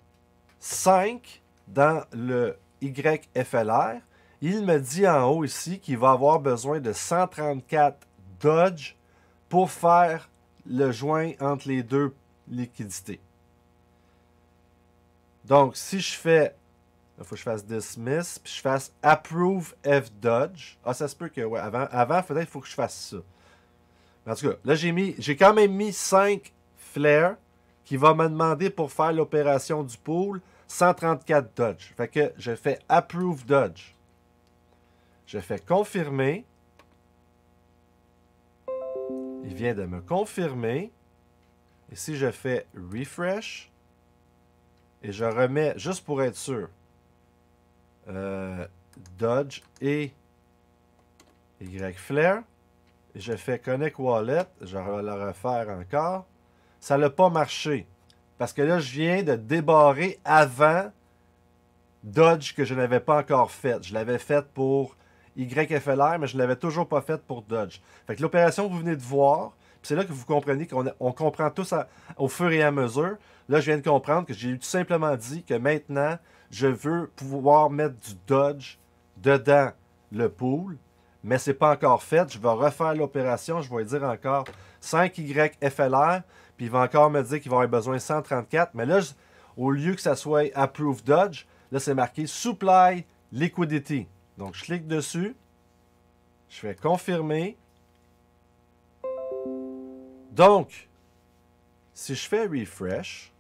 [SPEAKER 1] 5 dans le YFLR, il me dit en haut ici qu'il va avoir besoin de 134 Dodge pour faire le joint entre les deux liquidités. Donc, si je fais. Il faut que je fasse dismiss, puis je fasse approve F dodge. Ah, ça se peut que, ouais, avant, avant peut-être il faut que je fasse ça. en tout cas, là, j'ai mis, j'ai quand même mis 5 flares qui va me demander pour faire l'opération du pool 134 dodge. Fait que je fais approve dodge. Je fais confirmer. Il vient de me confirmer. Et si je fais refresh et je remets, juste pour être sûr, euh, Dodge et Y je fais Connect Wallet. Je vais le refaire encore. Ça n'a pas marché. Parce que là, je viens de débarrer avant Dodge que je n'avais pas encore fait. Je l'avais fait pour YFLR, mais je ne l'avais toujours pas fait pour Dodge. Fait l'opération que vous venez de voir, c'est là que vous comprenez qu'on on comprend tous au fur et à mesure. Là, je viens de comprendre que j'ai tout simplement dit que maintenant, je veux pouvoir mettre du Dodge dedans le pool, mais c'est pas encore fait. Je vais refaire l'opération. Je vais dire encore 5YFLR, puis il va encore me dire qu'il va avoir besoin de 134. Mais là, au lieu que ça soit Approved Dodge, là, c'est marqué Supply Liquidity. Donc, je clique dessus. Je fais confirmer. Donc, si je fais refresh,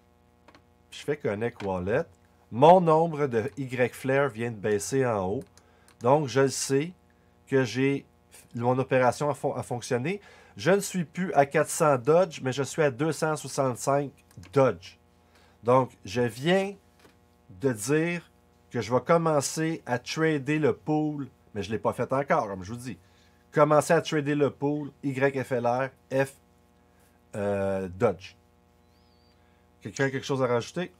[SPEAKER 1] je fais connect wallet, mon nombre de Y flare vient de baisser en haut. Donc, je sais que j'ai mon opération a, fonctionné. Je ne suis plus à 400 Dodge, mais je suis à 265 Dodge. Donc, je viens de dire que je vais commencer à trader le pool, mais je ne l'ai pas fait encore, comme je vous dis. Commencer à trader le pool YFLR F euh, Dodge. Quelqu'un a quelque chose à rajouter?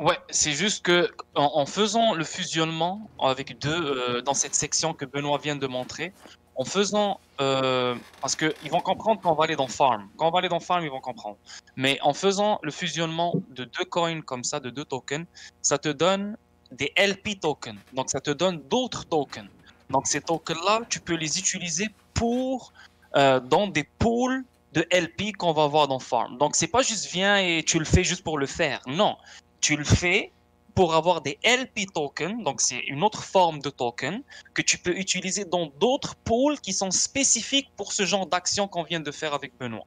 [SPEAKER 2] Ouais, c'est juste que en, faisant le fusionnement avec deux euh, dans cette section que Benoît vient de montrer, en faisant euh, parce qu'ils vont comprendre quand on va aller dans farm. Quand on va aller dans farm, ils vont comprendre. Mais en faisant le fusionnement de deux coins comme ça, de deux tokens, ça te donne des LP tokens. Donc ça te donne d'autres tokens. Donc ces tokens-là, tu peux les utiliser pour euh, dans des pools de LP qu'on va voir dans farm. Donc c'est pas juste viens et tu le fais juste pour le faire. Non, tu le fais pour avoir des LP tokens, donc c'est une autre forme de token que tu peux utiliser dans d'autres pools qui sont spécifiques pour ce genre d'action qu'on vient de faire avec Benoît.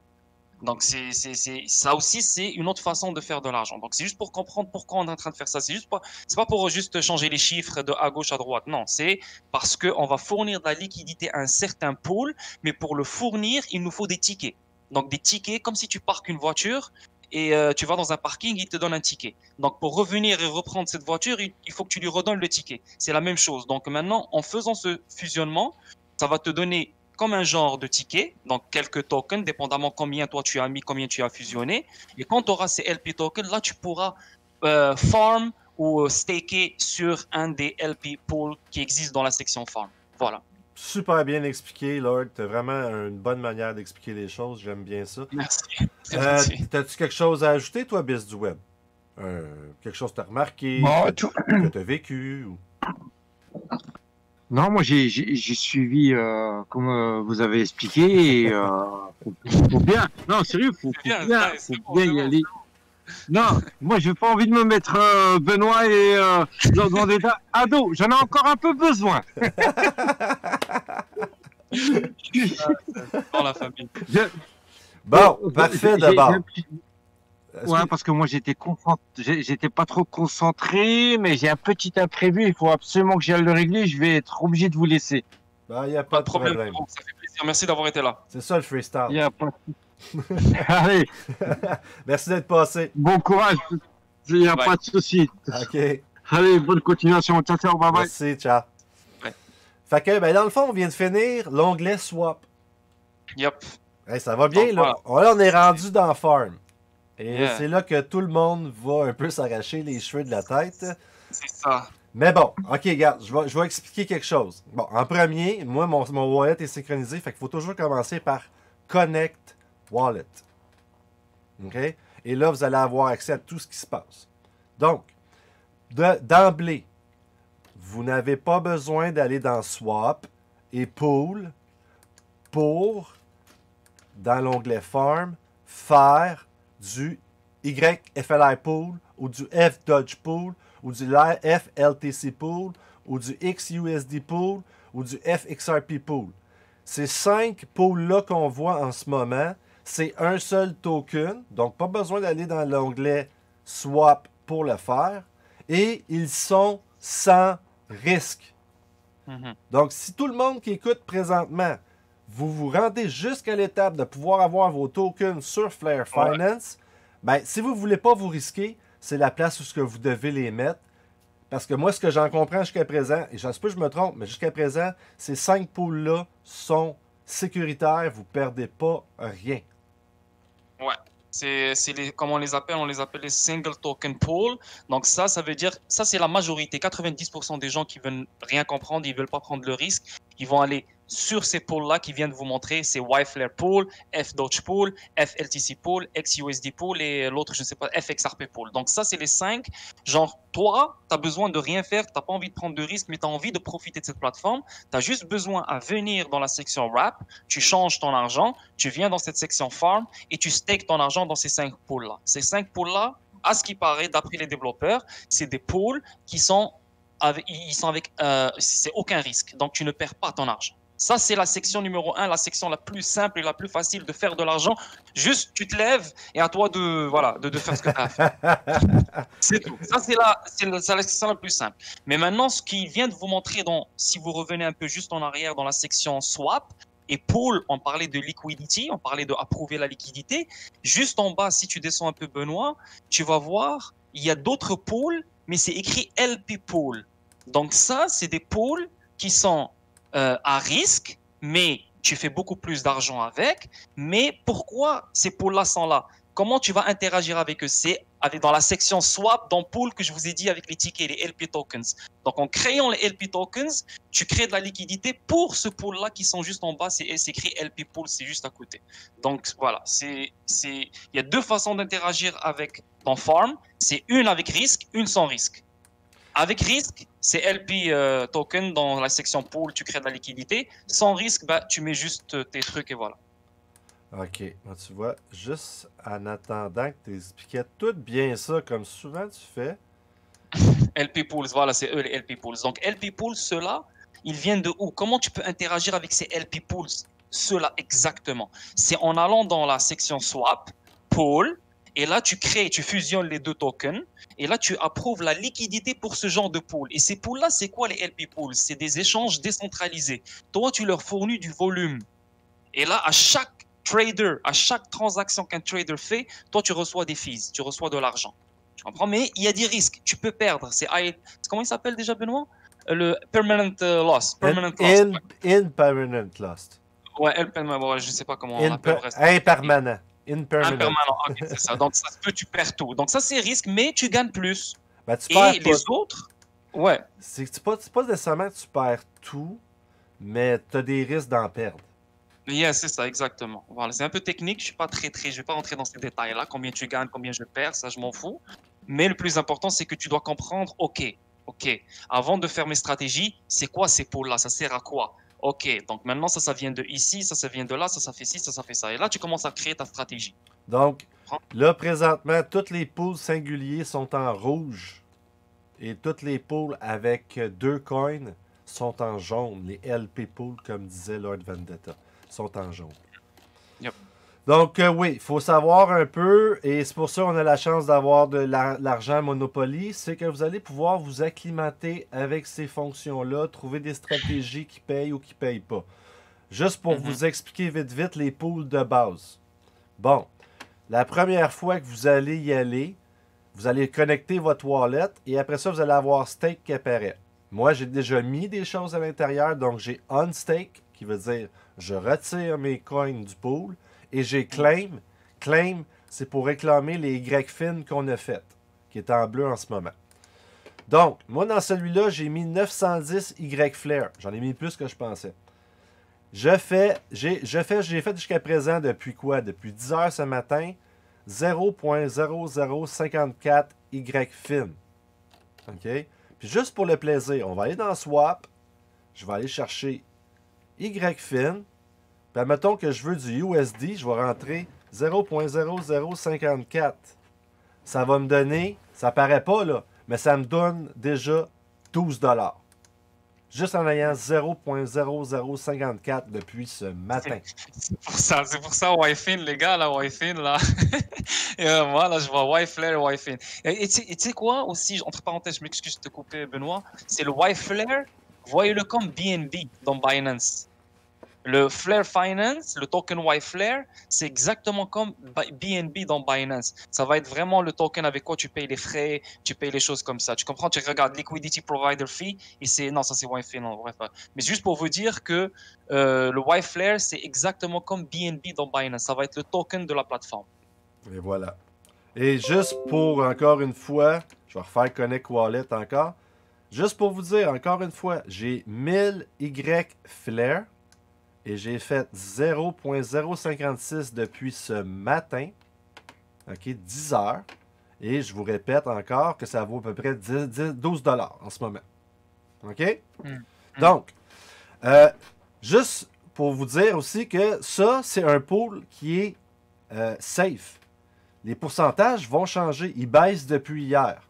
[SPEAKER 2] Donc ça aussi c'est une autre façon de faire de l'argent. Donc c'est juste pour comprendre pourquoi on est en train de faire ça. C'est juste pas c'est pas pour juste changer les chiffres de à gauche à droite. Non, c'est parce que on va fournir de la liquidité à un certain pool, mais pour le fournir il nous faut des tickets. Donc des tickets comme si tu parques une voiture et euh, tu vas dans un parking, il te donne un ticket. Donc pour revenir et reprendre cette voiture, il, faut que tu lui redonnes le ticket. C'est la même chose. Donc maintenant, en faisant ce fusionnement, ça va te donner comme un genre de ticket, donc quelques tokens, dépendamment combien toi tu as mis, combien tu as fusionné. Et quand tu auras ces LP tokens, là tu pourras euh, farm ou euh, staker sur un des LP pools qui existent dans la section farm. Voilà.
[SPEAKER 1] Super bien expliqué, Lord. T'as vraiment une bonne manière d'expliquer les choses. J'aime bien ça.
[SPEAKER 2] Merci.
[SPEAKER 1] Euh, T'as-tu quelque chose à ajouter, toi, Bis du Web? Euh, quelque chose que t'as remarqué, que t'as vécu?
[SPEAKER 4] Non, moi j'ai suivi euh, comme euh, vous avez expliqué. Et, euh, faut, bien, non sérieux, faut, faut bien, faut bien y aller. Non, moi j'ai pas envie de me mettre euh, Benoît et euh, dans des à dos. J'en ai encore un peu besoin.
[SPEAKER 2] Dans la famille.
[SPEAKER 1] Bon, parfait d'abord.
[SPEAKER 4] Ouais, parce que moi j'étais j'étais pas trop concentré, mais j'ai un petit imprévu. Il faut absolument que j'aille le régler. Je vais être obligé de vous laisser.
[SPEAKER 1] Il bah, n'y a pas, de problème.
[SPEAKER 2] Ça fait plaisir. Merci d'avoir été là.
[SPEAKER 1] C'est ça le freestyle.
[SPEAKER 4] Il a pas Allez.
[SPEAKER 1] Merci d'être passé.
[SPEAKER 4] Bon courage. Il n'y a pas de souci.
[SPEAKER 1] OK.
[SPEAKER 4] Allez, bonne continuation. Ciao, ciao. Bye bye.
[SPEAKER 1] Merci, ciao. Fait que, ben, dans le fond, on vient de finir l'onglet swap.
[SPEAKER 2] Yep.
[SPEAKER 1] ça va bien, là. Là, on est rendu dans Farm. Et c'est là que tout le monde va un peu s'arracher les cheveux de la tête.
[SPEAKER 2] C'est ça.
[SPEAKER 1] Mais bon, ok, regarde, je vais, je vais expliquer quelque chose. Bon, en premier, moi, mon, mon wallet est synchronisé, fait qu'il faut toujours commencer par Connect Wallet. OK? Et là, vous allez avoir accès à tout ce qui se passe. Donc, d'emblée, vous n'avez pas besoin d'aller dans Swap et Pool pour, dans l'onglet Farm, faire du YFLI Pool ou du F-Dodge Pool ou du FLTC Pool ou du XUSD Pool ou du FXRP Pool. Ces cinq pools-là qu'on voit en ce moment, c'est un seul token, donc pas besoin d'aller dans l'onglet Swap pour le faire. Et ils sont sans risque. Mhm. Donc, si tout le monde qui écoute présentement, vous vous rendez jusqu'à l'étape de pouvoir avoir vos tokens sur Flare Finance, ben, si vous ne voulez pas vous risquer, c'est la place où ce que vous devez les mettre. Parce que moi, ce que j'en comprends jusqu'à présent, et je sais pas que je me trompe, mais jusqu'à présent, ces cinq pools-là sont sécuritaire, vous perdez pas rien.
[SPEAKER 2] Ouais. C'est, les, comment on les appelle On les appelle les single token pool. Donc ça, ça veut dire, ça c'est la majorité. 90% des gens qui veulent rien comprendre, ils veulent pas prendre le risque, ils vont aller sur ces pools-là qui viennent de vous montrer, c'est YFlare Pool, FDodge Pool, FLTC Pool, XUSD Pool et l'autre, je ne sais pas, FXRP Pool. Donc ça, c'est les cinq. Genre, toi, tu as besoin de rien faire, tu n'as pas envie de prendre de risques, mais tu as envie de profiter de cette plateforme. Tu as juste besoin à venir dans la section Wrap, tu changes ton argent, tu viens dans cette section Farm et tu stakes ton argent dans ces cinq pools-là. Ces cinq pools-là, à ce qui paraît, d'après les développeurs, c'est des pools qui sont avec, ils sont avec, euh, c'est aucun risque. Donc, tu ne perds pas ton argent. Ça, c'est la section numéro un, la section la plus simple et la plus facile de faire de l'argent. Juste, tu te lèves et à toi de, voilà, de, de faire ce que tu as à faire. c'est tout. Ça, c'est la, la, la, section la plus simple. Mais maintenant, ce qui vient de vous montrer, dans, si vous revenez un peu juste en arrière dans la section swap, et Paul, on parlait de liquidity, on parlait de approuver la liquidité. Juste en bas, si tu descends un peu, Benoît, tu vas voir, il y a d'autres pools, mais c'est écrit LP pool. Donc ça, c'est des pools qui sont euh, à risque, mais tu fais beaucoup plus d'argent avec. Mais pourquoi ces pools-là sont là? Comment tu vas interagir avec eux? C'est dans la section swap dans pool que je vous ai dit avec les tickets, les LP tokens. Donc en créant les LP tokens, tu crées de la liquidité pour ce pool-là qui sont juste en bas. C'est écrit LP pool, c'est juste à côté. Donc voilà, c'est il y a deux façons d'interagir avec ton farm. C'est une avec risque, une sans risque. Avec risque, c'est LP euh, token dans la section pool, tu crées de la liquidité. Sans risque, bah, tu mets juste tes trucs et voilà.
[SPEAKER 1] Ok, tu vois, juste en attendant que tu expliquais tout bien ça, comme souvent tu fais.
[SPEAKER 2] LP pools, voilà, c'est eux les LP pools. Donc LP pools, ceux-là, ils viennent de où? Comment tu peux interagir avec ces LP pools Ceux-là, exactement? C'est en allant dans la section swap, pool, et là, tu crées, tu fusionnes les deux tokens. Et là, tu approuves la liquidité pour ce genre de pool. Et ces pools-là, c'est quoi les LP pools? C'est des échanges décentralisés. Toi, tu leur fournis du volume. Et là, à chaque trader, à chaque transaction qu'un trader fait, toi, tu reçois des fees, tu reçois de l'argent. Tu comprends? Mais il y a des risques. Tu peux perdre. C'est comment il s'appelle déjà, Benoît? Le permanent euh, loss.
[SPEAKER 1] Permanent in, loss. Impermanent loss.
[SPEAKER 2] Ouais, je ne sais pas comment on
[SPEAKER 1] l'appelle. Impermanent. Impermanent.
[SPEAKER 2] c'est ça. Donc, ça se peut, tu perds tout. Donc, ça, c'est risque, mais tu gagnes plus.
[SPEAKER 1] Ben, tu Et
[SPEAKER 2] les autres, ouais.
[SPEAKER 1] C'est pas, pas nécessairement que tu perds tout, mais tu as des risques d'en perdre.
[SPEAKER 2] Yeah, c'est ça, exactement. Voilà, c'est un peu technique. Je suis pas très, très, je vais pas rentrer dans ces détails-là. Combien tu gagnes, combien je perds, ça, je m'en fous. Mais le plus important, c'est que tu dois comprendre, OK, OK, avant de faire mes stratégies, c'est quoi ces pôles-là? Ça sert à quoi? OK, donc maintenant, ça, ça vient de ici, ça, ça vient de là, ça, ça fait ci, ça, ça fait ça. Et là, tu commences à créer ta stratégie.
[SPEAKER 1] Donc, là, présentement, toutes les poules singuliers sont en rouge. Et toutes les poules avec deux coins sont en jaune. Les LP poules, comme disait Lord Vendetta, sont en jaune. Donc, euh, oui, il faut savoir un peu, et c'est pour ça qu'on a la chance d'avoir de l'argent Monopoly, c'est que vous allez pouvoir vous acclimater avec ces fonctions-là, trouver des stratégies qui payent ou qui ne payent pas. Juste pour mhm. vous expliquer vite vite les poules de base. Bon, la première fois que vous allez y aller, vous allez connecter votre wallet et après ça, vous allez avoir stake qui apparaît. Moi, j'ai déjà mis des choses à l'intérieur, donc j'ai unstake, qui veut dire je retire mes coins du pool et j'ai claim. Claim, c'est pour réclamer les Y fines qu'on a faites, qui est en bleu en ce moment. Donc, moi, dans celui-là, j'ai mis 910 Y flare. J'en ai mis plus que je pensais. Je fais, j'ai, j'ai fait jusqu'à présent depuis quoi? Depuis 10 heures ce matin, 0.0054 Y fin. OK? Puis juste pour le plaisir, on va aller dans Swap. Je vais aller chercher Y fin. Puis admettons que je veux du USD, je vais rentrer 0.0054. Ça va me donner, ça paraît pas là, mais ça me donne déjà 12 dollars. Juste en ayant 0.0054 depuis ce matin.
[SPEAKER 2] C'est pour ça, c'est pour ça Wi-Fi, les gars, là, Wi-Fi, là. euh, moi, là, je vois et Wi-Fi. Et tu sais quoi aussi, entre parenthèses, je m'excuse de te couper, Benoît, c'est le Wi-Fi, voyez-le comme BNB dans Binance. Le Flare Finance, le token Y-Flare, c'est exactement comme BNB dans Binance. Ça va être vraiment le token avec quoi tu payes les frais, tu payes les choses comme ça. Tu comprends? Tu regardes Liquidity Provider Fee et c'est. Non, ça c'est Y-Flare, non, bref. Mais juste pour vous dire que euh, le Y-Flare, c'est exactement comme BNB dans Binance. Ça va être le token de la plateforme.
[SPEAKER 1] Et voilà. Et juste pour encore une fois, je vais refaire Connect Wallet encore. Juste pour vous dire, encore une fois, j'ai 1000 Y Flare et j'ai fait 0.056 depuis ce matin. OK, 10 heures. Et je vous répète encore que ça vaut à peu près 12 dollars en ce moment. OK? Hmm. Donc, euh, juste pour vous dire aussi que ça, c'est un pool qui est euh, safe. Les pourcentages vont changer. Ils baissent depuis hier.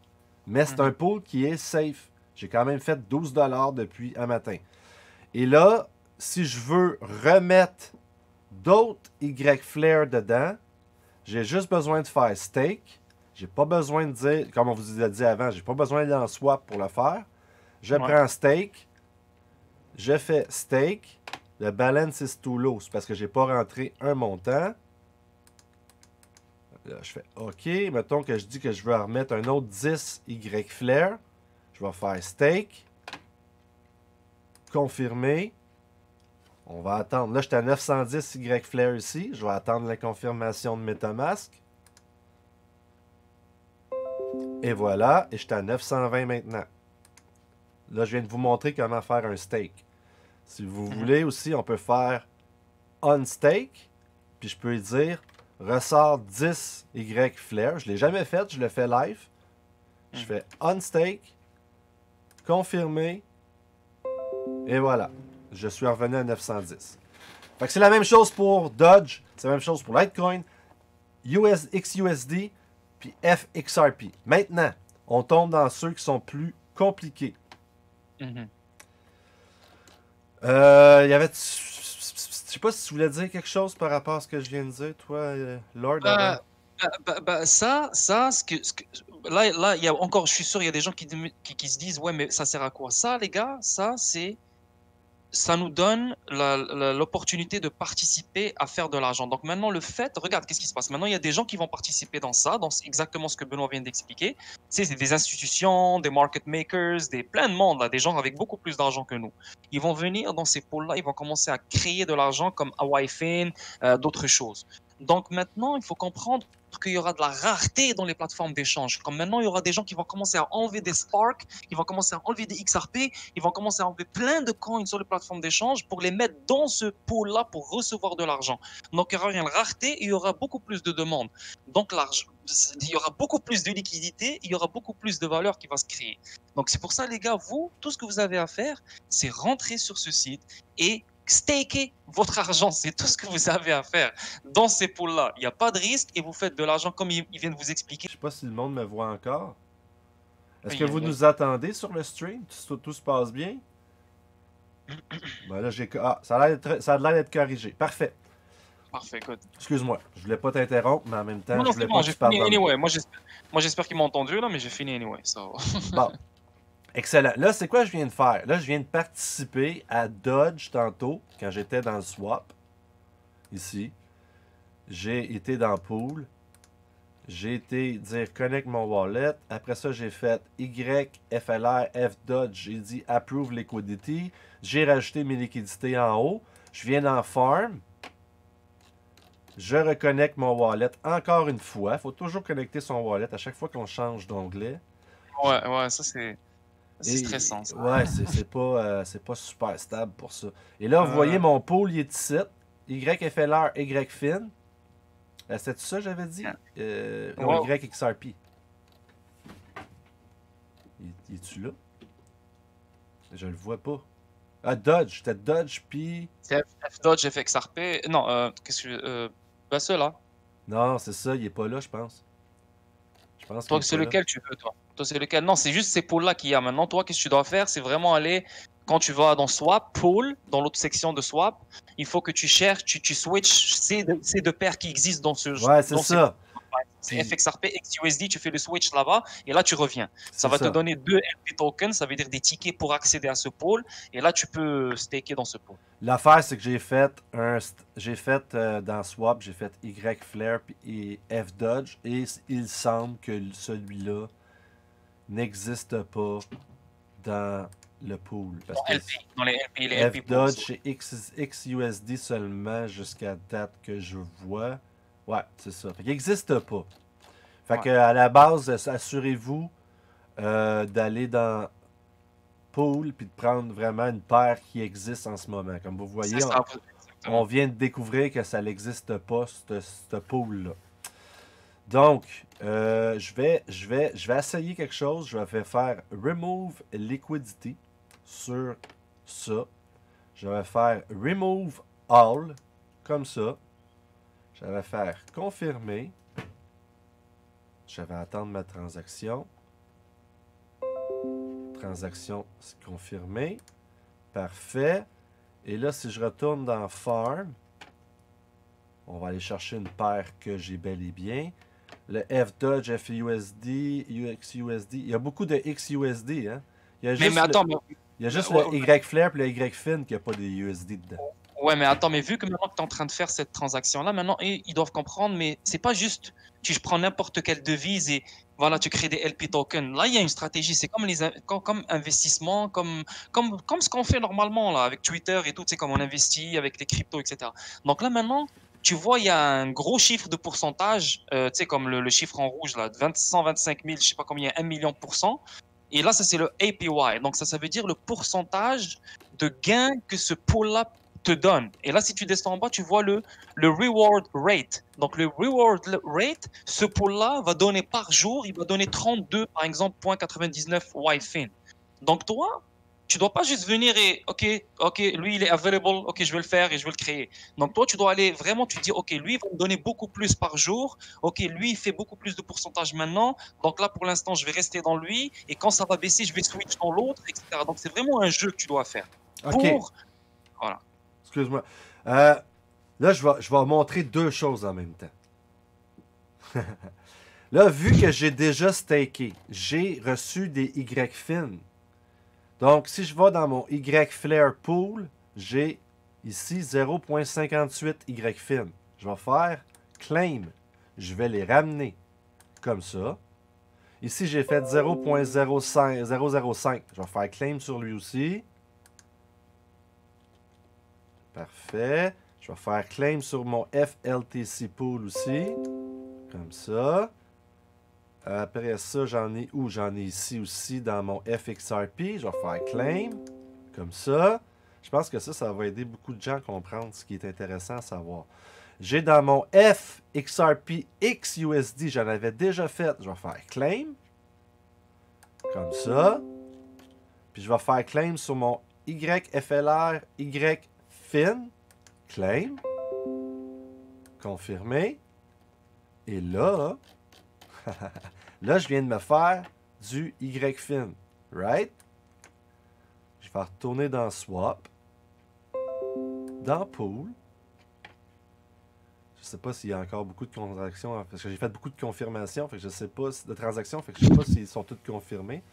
[SPEAKER 1] Mais c'est hmm. un pool qui est safe. J'ai quand même fait 12 dollars depuis un matin. Et là, si je veux remettre d'autres Y Flare dedans, j'ai juste besoin de faire stake. J'ai pas besoin de dire, comme on vous a dit avant, j'ai pas besoin d'aller en swap pour le faire. Je prends stake. Je fais stake. Le balance is too low. parce que j'ai pas rentré un montant. Là, je fais OK. Mettons que je dis que je veux remettre un autre 10 Y flare. Je vais faire stake. Confirmer. On va attendre. Là, j'étais à 910 Y Flare ici. Je vais attendre la confirmation de Metamask. Et voilà. Et j'étais à 920 maintenant. Là, je viens de vous montrer comment faire un stake. Si vous mhm. voulez aussi, on peut faire unstake. Puis je peux dire ressort 10 Y Flare. Je ne l'ai jamais fait, je le fais live. Je mhm. fais unstake, confirmer. Et voilà je suis revenu à 910. Fait que c'est la même chose pour Dodge, c'est la même chose pour Litecoin, US, XUSD, puis FXRP. Maintenant, on tombe dans ceux qui sont plus compliqués. Mm-hmm. Euh, il y avait. Je sais pas si tu voulais dire quelque chose par rapport à ce que je viens de dire, toi, euh, Lord.
[SPEAKER 2] Bah, bah, bah, ça, ça, ce que, là, là, il y a encore, je suis sûr, il y a des gens qui, qui, se disent, ouais, mais ça sert à quoi? Ça, les gars, ça, c'est ça nous donne l'opportunité de participer à faire de l'argent. Donc maintenant, le fait, regarde, qu'est-ce qui se passe Maintenant, il y a des gens qui vont participer dans ça, dans exactement ce que Benoît vient d'expliquer. C'est des institutions, des market makers, des plein de monde, là, des gens avec beaucoup plus d'argent que nous. Ils vont venir dans ces pôles-là, ils vont commencer à créer de l'argent comme Hawaii Fin, euh, d'autres choses. Donc maintenant, il faut comprendre qu'il y aura de la rareté dans les plateformes d'échange. Comme maintenant, il y aura des gens qui vont commencer à enlever des Spark, ils vont commencer à enlever des XRP, ils vont commencer à enlever plein de coins sur les plateformes d'échange pour les mettre dans ce pôle-là pour recevoir de l'argent. Donc il y aura une rareté et il y aura beaucoup plus de demandes. Donc il y aura beaucoup plus de liquidité, il y aura beaucoup plus de valeur qui va se créer. Donc c'est pour ça, les gars, vous, tout ce que vous avez à faire, c'est rentrer sur ce site et staker votre argent. C'est tout ce que vous avez à faire dans ces pools-là. Il n'y a pas de risque et vous faites de l'argent comme ils viennent de vous expliquer.
[SPEAKER 1] Je sais pas si le monde me voit encore. Est-ce que vous nous attendez sur le stream? Tout, se passe bien? ben là, j'ai... Ah, ça a l'air d'être corrigé. Parfait.
[SPEAKER 2] Parfait.
[SPEAKER 1] Excuse-moi, je voulais pas t'interrompre, mais en même temps, je voulais pas que tu
[SPEAKER 2] parles anyway. Moi, j'espère qu'ils m'ont entendu, là, mais j'ai fini anyway.
[SPEAKER 1] bon. Excellent. Là, c'est quoi je viens de faire? Là, je viens de participer à Dodge tantôt, quand j'étais dans le swap. Ici. J'ai été dans Pool. J'ai été dire connect mon wallet. Après ça, j'ai fait YFLR F Dodge. J'ai dit approve liquidity. J'ai rajouté mes liquidités en haut. Je viens dans Farm. Je reconnecte mon wallet encore une fois. Il faut toujours connecter son wallet à chaque fois qu'on change d'onglet.
[SPEAKER 2] Ouais, ouais, ça c'est. C'est stressant. Ça.
[SPEAKER 1] Ouais, c'est pas, euh, pas super stable pour ça. Et là, vous voyez, mon pôle, il est ici. YFLR, YFIN. Euh, C'est ça, j'avais dit? Euh, YXRP. Il, est-tu là? Je le vois pas. Ah, Dodge. C'était Dodge, puis...
[SPEAKER 2] C'est F Dodge, FXRP. Non, euh, qu'est-ce que... Euh, ben, ça, là.
[SPEAKER 1] Non, c'est ça. Il est pas là, je pense.
[SPEAKER 2] Je pense toi, c'est lequel tu veux, toi? C'est lequel Non, c'est juste ces pôles-là qu'il y a. Maintenant, toi, qu'est-ce que tu dois faire? C'est vraiment aller, quand tu vas dans Swap, Pool, dans l'autre section de Swap, il faut que tu cherches, tu, tu switches ces deux, paires qui existent dans ce
[SPEAKER 1] jeu. Ouais, c'est ça.
[SPEAKER 2] C'est FXRP, XUSD, tu fais le switch là-bas et là tu reviens. Ça va te donner deux LP tokens, ça veut dire des tickets pour accéder à ce pôle et là tu peux staker dans ce pôle.
[SPEAKER 1] L'affaire, c'est que j'ai fait un. J'ai fait euh, dans Swap, j'ai fait Y Flare et F Dodge. Et il semble que celui-là n'existe pas dans le pool. Parce que
[SPEAKER 2] LP, dans les LP, les
[SPEAKER 1] F
[SPEAKER 2] LP pools.
[SPEAKER 1] Dodge X, XUSD seulement jusqu'à date que je vois. Ouais, c'est ça. Fait n'existe pas. Fait
[SPEAKER 2] Ouais.
[SPEAKER 1] que à la base, assurez-vous euh, d'aller dans Pool puis de prendre vraiment une paire qui existe en ce moment. Comme vous voyez, on,
[SPEAKER 2] ça,
[SPEAKER 1] on vient de découvrir que ça n'existe pas, ce pool-là. Donc, euh, je, vais, essayer quelque chose. Je vais faire Remove Liquidity sur ça. Je vais faire Remove All, comme ça. Je vais faire Confirmer. Je vais attendre ma transaction. Transaction confirmée. Parfait. Et là, si je retourne dans Farm, on va aller chercher une paire que j'ai bel et bien. Le F-Dodge, FUSD, UXUSD. Il y a beaucoup de XUSD. Hein? Il y a juste,
[SPEAKER 2] mais attends,
[SPEAKER 1] le,
[SPEAKER 2] mais-
[SPEAKER 1] il y a juste
[SPEAKER 2] Ouais,
[SPEAKER 1] le Y-Flare et le Y-Fin qui n'a pas de USD dedans.
[SPEAKER 2] Ouais, mais attends, mais vu que maintenant que tu es en train de faire cette transaction-là, maintenant, ils doivent comprendre, mais c'est pas juste tu prends n'importe quelle devise et voilà, tu crées des LP tokens. Là, il y a une stratégie. C'est comme les comme investissement, comme, comme, comme ce qu'on fait normalement là, avec Twitter et tout, c'est comme on investit avec les cryptos, etc. Donc là, maintenant, tu vois, il y a un gros chiffre de pourcentage, euh, tu sais, comme le, chiffre en rouge, là, de 20 125 000, je sais pas combien, 1 million de pourcents. Et là, ça, c'est le APY. Donc, ça, ça veut dire le pourcentage de gain que ce pool-là te donne. Et là, si tu descends en bas, tu vois le, le reward rate. Donc, le reward rate, ce pool-là va donner par jour, il va donner 32, par exemple, 0.99 YFIN. Donc, toi, tu dois pas juste venir et, OK, OK, lui, il est available, OK, je vais le faire et je vais le créer. Donc, toi, tu dois aller vraiment, tu dis, OK, lui, il va me donner beaucoup plus par jour. OK, lui, il fait beaucoup plus de pourcentage maintenant. Donc, là, pour l'instant, je vais rester dans lui. Et quand ça va baisser, je vais switch dans l'autre, etc. Donc, c'est vraiment un jeu que tu dois faire.
[SPEAKER 1] OK.
[SPEAKER 2] Pour
[SPEAKER 1] Excuse-moi. Euh, là, je vais, je vais montrer deux choses en même temps. là, vu que j'ai déjà staké, j'ai reçu des Y fin. Donc, si je vais dans mon Y Flare Pool, j'ai ici 0.58 Y fin. Je vais faire Claim. Je vais les ramener comme ça. Ici, j'ai fait 0.05. 005. Je vais faire Claim sur lui aussi. Parfait. Je vais faire claim sur mon FLTC pool aussi. Comme ça. Après ça, j'en ai où? J'en ai ici aussi dans mon FXRP. Je vais faire claim. Comme ça. Je pense que ça, ça va aider beaucoup de gens à comprendre ce qui est intéressant à savoir. J'ai dans mon FXRP XUSD, j'en avais déjà fait. Je vais faire claim. Comme ça. Puis je vais faire claim sur mon YFLR YFIN. Claim. Confirmer. Et là, là, je viens de me faire du YFIN. Right? Je vais retourner dans Swap. Dans Pool. Je sais pas s'il y a encore beaucoup de transactions, parce que j'ai fait beaucoup de confirmations, fait que je sais pas de transactions, fait que je sais pas s'ils sont toutes confirmées.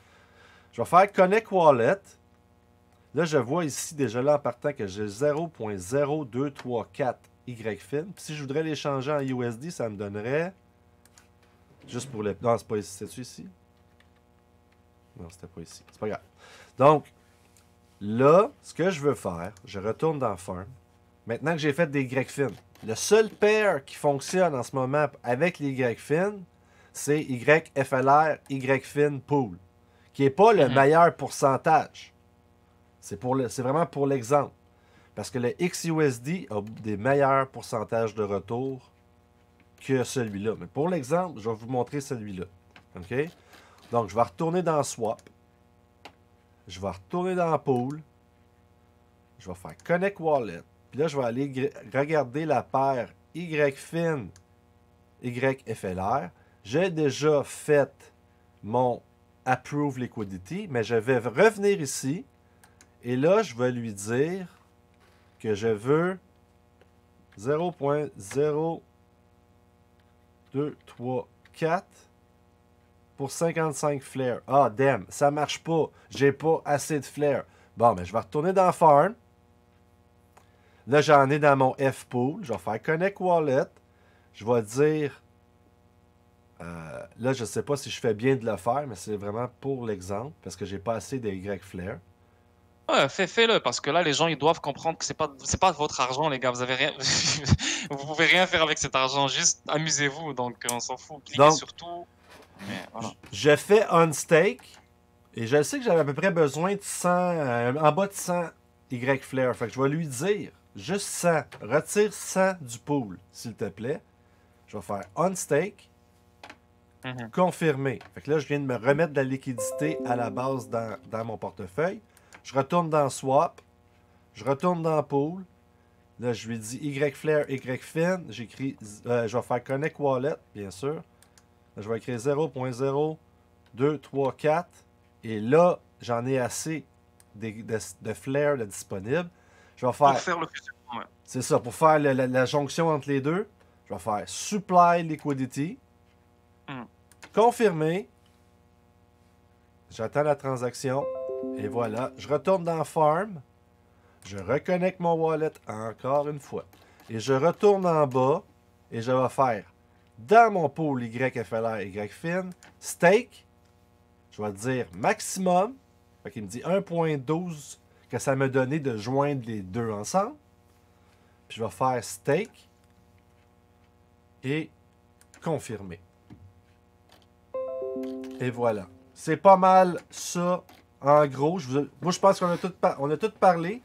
[SPEAKER 1] Je vais faire Connect Wallet. Là, je vois ici déjà là en partant que j'ai 0.0234 YFIN. Puis si je voudrais les changer en USD, ça me donnerait. Juste pour le. Non, c'est pas ici. C'est-tu ici? Non, c'était pas ici. C'est pas grave. Donc, là, ce que je veux faire, je retourne dans Farm. Maintenant que j'ai fait des YFIN, le seul pair qui fonctionne en ce moment avec les YFIN, c'est YFLR YFIN Pool, qui n'est pas le
[SPEAKER 2] Mhm.
[SPEAKER 1] meilleur pourcentage. C'est pour le- c'est vraiment pour l'exemple. Parce que le XUSD a des meilleurs pourcentages de retour que celui-là. Mais pour l'exemple, je vais vous montrer celui-là. OK? Donc, je vais retourner dans Swap. Je vais retourner dans Pool. Je vais faire Connect Wallet. Puis là, je vais aller regarder la paire YFIN YFLR. J'ai déjà fait mon Approve Liquidity, mais je vais revenir ici. Et là, je vais lui dire que je veux 0.0234 4 pour 55 flares. Ah, damn, ça marche pas. J'ai pas assez de flares. Bon, mais ben, je vais retourner dans Farm. Là, j'en ai dans mon F-Pool. Je vais faire Connect Wallet. Je vais dire. Euh, là, je ne sais pas si je fais bien de le faire, mais c'est vraiment pour l'exemple, parce que j'ai pas assez de Y Flare.
[SPEAKER 2] Ouais, fais, fais-le, parce que là, les gens, ils doivent comprendre que c'est pas, c'est pas votre argent, les gars. Vous avez rien, vous pouvez rien faire avec cet argent. Juste amusez-vous. Donc, on s'en fout. Cliquez sur tout.
[SPEAKER 1] Je fais un stake, et je sais que j'avais à peu près besoin de 100, euh, en bas de 100 Y Flare. Fait que je vais lui dire juste 100. Retire 100 du pool, s'il te plaît. Je vais faire on stake. Mhm. Confirmer. Fait que là, je viens de me remettre de la liquidité à la base dans, mon portefeuille. Je retourne dans swap. Je retourne dans pool. Là, je lui dis Y flare, Y fin. J'écris, euh, je vais faire connect wallet, bien sûr. Là, je vais écrire 0.0234. Et là, j'en ai assez de, de, de flare disponibles. Je vais faire.
[SPEAKER 2] faire le
[SPEAKER 1] c'est ça, pour faire la, jonction entre les deux, je vais faire supply liquidity. Hmm. Confirmer. J'attends la transaction. Et voilà. Je retourne dans Farm. Je reconnecte mon wallet encore une fois. Et je retourne en bas. Et je vais faire dans mon pool YFLR YFIN stake. Je vais dire maximum. Fait qu'il me dit 1.12 que ça me donnait de joindre les deux ensemble. Puis je vais faire stake et confirmer. Et voilà. C'est pas mal ça, en gros. Je Moi, je pense qu'on a, tout on a tout parlé.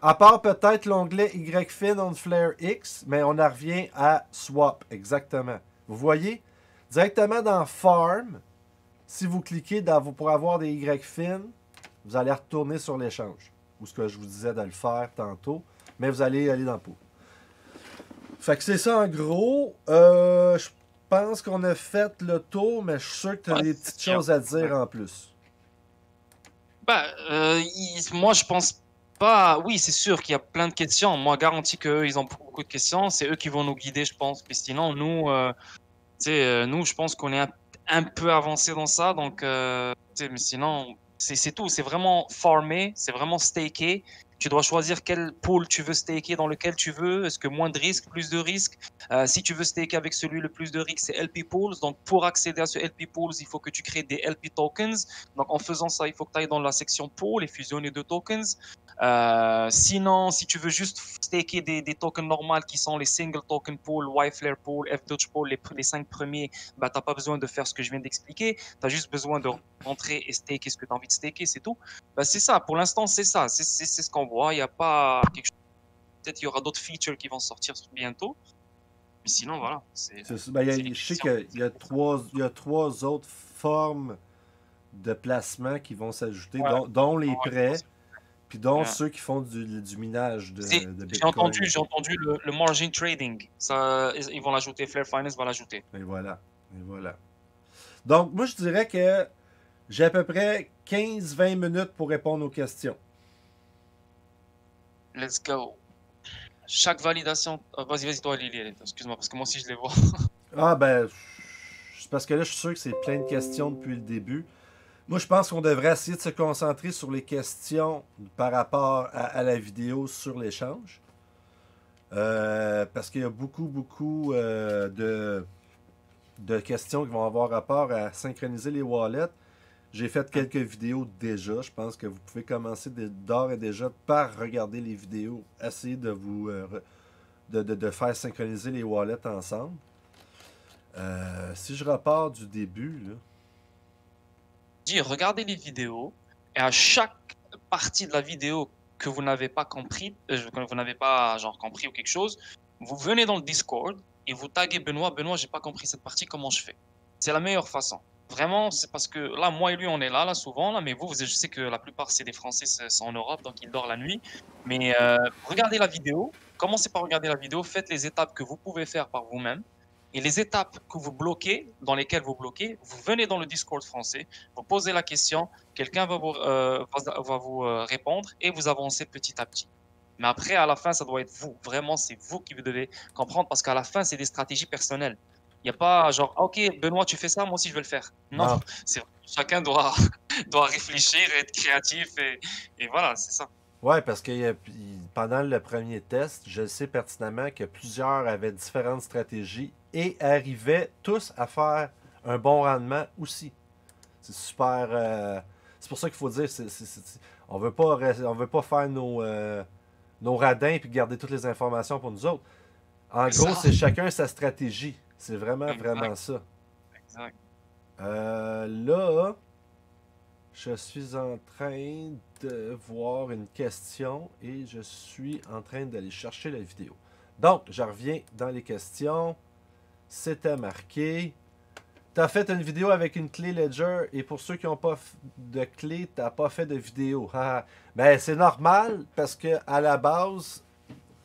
[SPEAKER 1] À part peut-être l'onglet YFin on Flare X, mais on en revient à Swap, exactement. Vous voyez, directement dans Farm, si vous cliquez dans, pour avoir des YFin, vous allez retourner sur l'échange. Ou ce que je vous disais de le faire tantôt mais vous allez aller dans le pot. Fait que c'est ça en gros. Euh, je pense qu'on a fait le tour, mais je suis sûr que tu as des petites choses à dire en plus.
[SPEAKER 2] Bah, euh, moi je pense pas. Oui, c'est sûr qu'il y a plein de questions. Moi, garantis qu'eux, ils ont beaucoup de questions. C'est eux qui vont nous guider, je pense. Mais sinon, nous, euh, euh nous je pense qu'on est un, peu avancé dans ça. Donc, mais sinon, c'est tout. C'est vraiment farmer, c'est vraiment staker. Tu dois choisir quel pool tu veux staker dans lequel tu veux. Est-ce que moins de risques, plus de risques? Euh, Si tu veux staker avec celui le plus de risques, c'est LP Pools. Donc, pour accéder à ce LP Pools, il faut que tu crées des LP Tokens. Donc, en faisant ça, il faut que tu ailles dans la section Pool et fusionner deux tokens. Euh, sinon, si tu veux juste staker des, tokens normales qui sont les single token pool, Y-Flare pool, F-Dodge pool, les, les cinq premiers, bah, tu n'as pas besoin de faire ce que je viens d'expliquer. Tu as juste besoin de rentrer et staker ce que tu as envie de staker, c'est tout. Bah, c'est ça, pour l'instant, c'est ça. C'est ce qu'on voit. Il n'y a pas quelque chose. Peut-être qu'il y aura d'autres features qui vont sortir bientôt. Mais sinon, voilà.
[SPEAKER 1] Ben, je sais qu'il y, a trois, il y a trois autres formes de placement qui vont s'ajouter, dont, les prêts. Puis dont ceux qui font du, minage de, Bitcoin.
[SPEAKER 2] J'ai entendu, j'ai entendu le, margin trading. Ça, ils vont l'ajouter, Flare Finance va l'ajouter.
[SPEAKER 1] Et voilà. Et voilà. Donc, moi, je dirais que j'ai à peu près 15-20 minutes pour répondre aux questions.
[SPEAKER 2] Let's go. Chaque validation. Oh, vas-y, vas-y, toi, Lily. Excuse-moi, parce que moi aussi, je les vois.
[SPEAKER 1] ah, ben. Parce que là, je suis sûr que c'est plein de questions depuis le début. Moi, je pense qu'on devrait essayer de se concentrer sur les questions par rapport à, la vidéo sur l'échange. Euh, parce qu'il y a beaucoup, beaucoup euh, de, de questions qui vont avoir rapport à synchroniser les wallets. J'ai fait quelques vidéos déjà. Je pense que vous pouvez commencer d'ores et déjà par regarder les vidéos, essayer de vous euh, de, de, faire synchroniser les wallets ensemble. si je repars du début, là,
[SPEAKER 2] dis regardez les vidéos et à chaque partie de la vidéo que vous n'avez pas compris, euh, que vous n'avez pas genre compris ou quelque chose, vous venez dans le Discord et vous taguez Benoît, Benoît, j'ai pas compris cette partie, comment je fais? C'est la meilleure façon. Vraiment, c'est parce que là, moi et lui, on est là, là, souvent, là, mais vous, je sais que la plupart, c'est des Français, sont en Europe, donc ils dorment la nuit. Mais euh, regardez la vidéo, commencez par regarder la vidéo, faites les étapes que vous pouvez faire par vous-même. Et les étapes que vous bloquez, dans lesquelles vous bloquez, vous venez dans le Discord français, vous posez la question, quelqu'un va vous, euh, va, vous euh, répondre et vous avancez petit à petit. Mais après, à la fin, ça doit être vous. Vraiment, c'est vous qui devez comprendre parce qu'à la fin, c'est des stratégies personnelles. Il n'y a pas genre, ah, ok, Benoît, tu fais ça, moi aussi je vais le faire. Non, c'est chacun doit, doit réfléchir, être créatif et, et voilà, c'est ça.
[SPEAKER 1] Ouais, parce que pendant le premier test, je sais pertinemment que plusieurs avaient différentes stratégies et arrivaient tous à faire un bon rendement aussi. C'est super. Euh, c'est pour ça qu'il faut dire, on veut pas, on veut pas faire nos, euh, nos radins puis garder toutes les informations pour nous autres. En gros, c'est chacun sa stratégie. C'est vraiment, vraiment ça. Exact. Euh, là, je suis en train de voir une question et je suis en train d'aller chercher la vidéo. Donc, je reviens dans les questions. C'était marqué. Tu as fait une vidéo avec une clé Ledger et pour ceux qui n'ont pas de clé, tu n'as pas fait de vidéo. ben, c'est normal parce que à la base,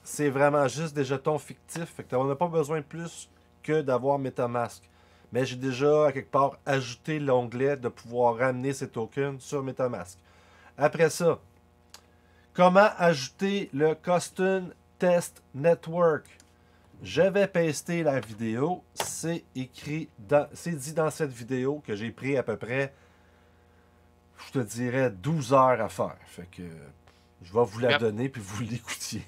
[SPEAKER 1] c'est vraiment juste des jetons fictifs. Fait que on n'a pas besoin de plus que d'avoir MetaMask mais j'ai déjà, à quelque part, ajouté l'onglet de pouvoir ramener ces tokens sur MetaMask. Après ça, comment ajouter le Custom Test Network? Je vais paster la vidéo. C'est écrit dans, c'est dit dans cette vidéo que j'ai pris à peu près, je te dirais, 12 heures à faire. Fait que je vais vous la donner puis vous l'écoutiez.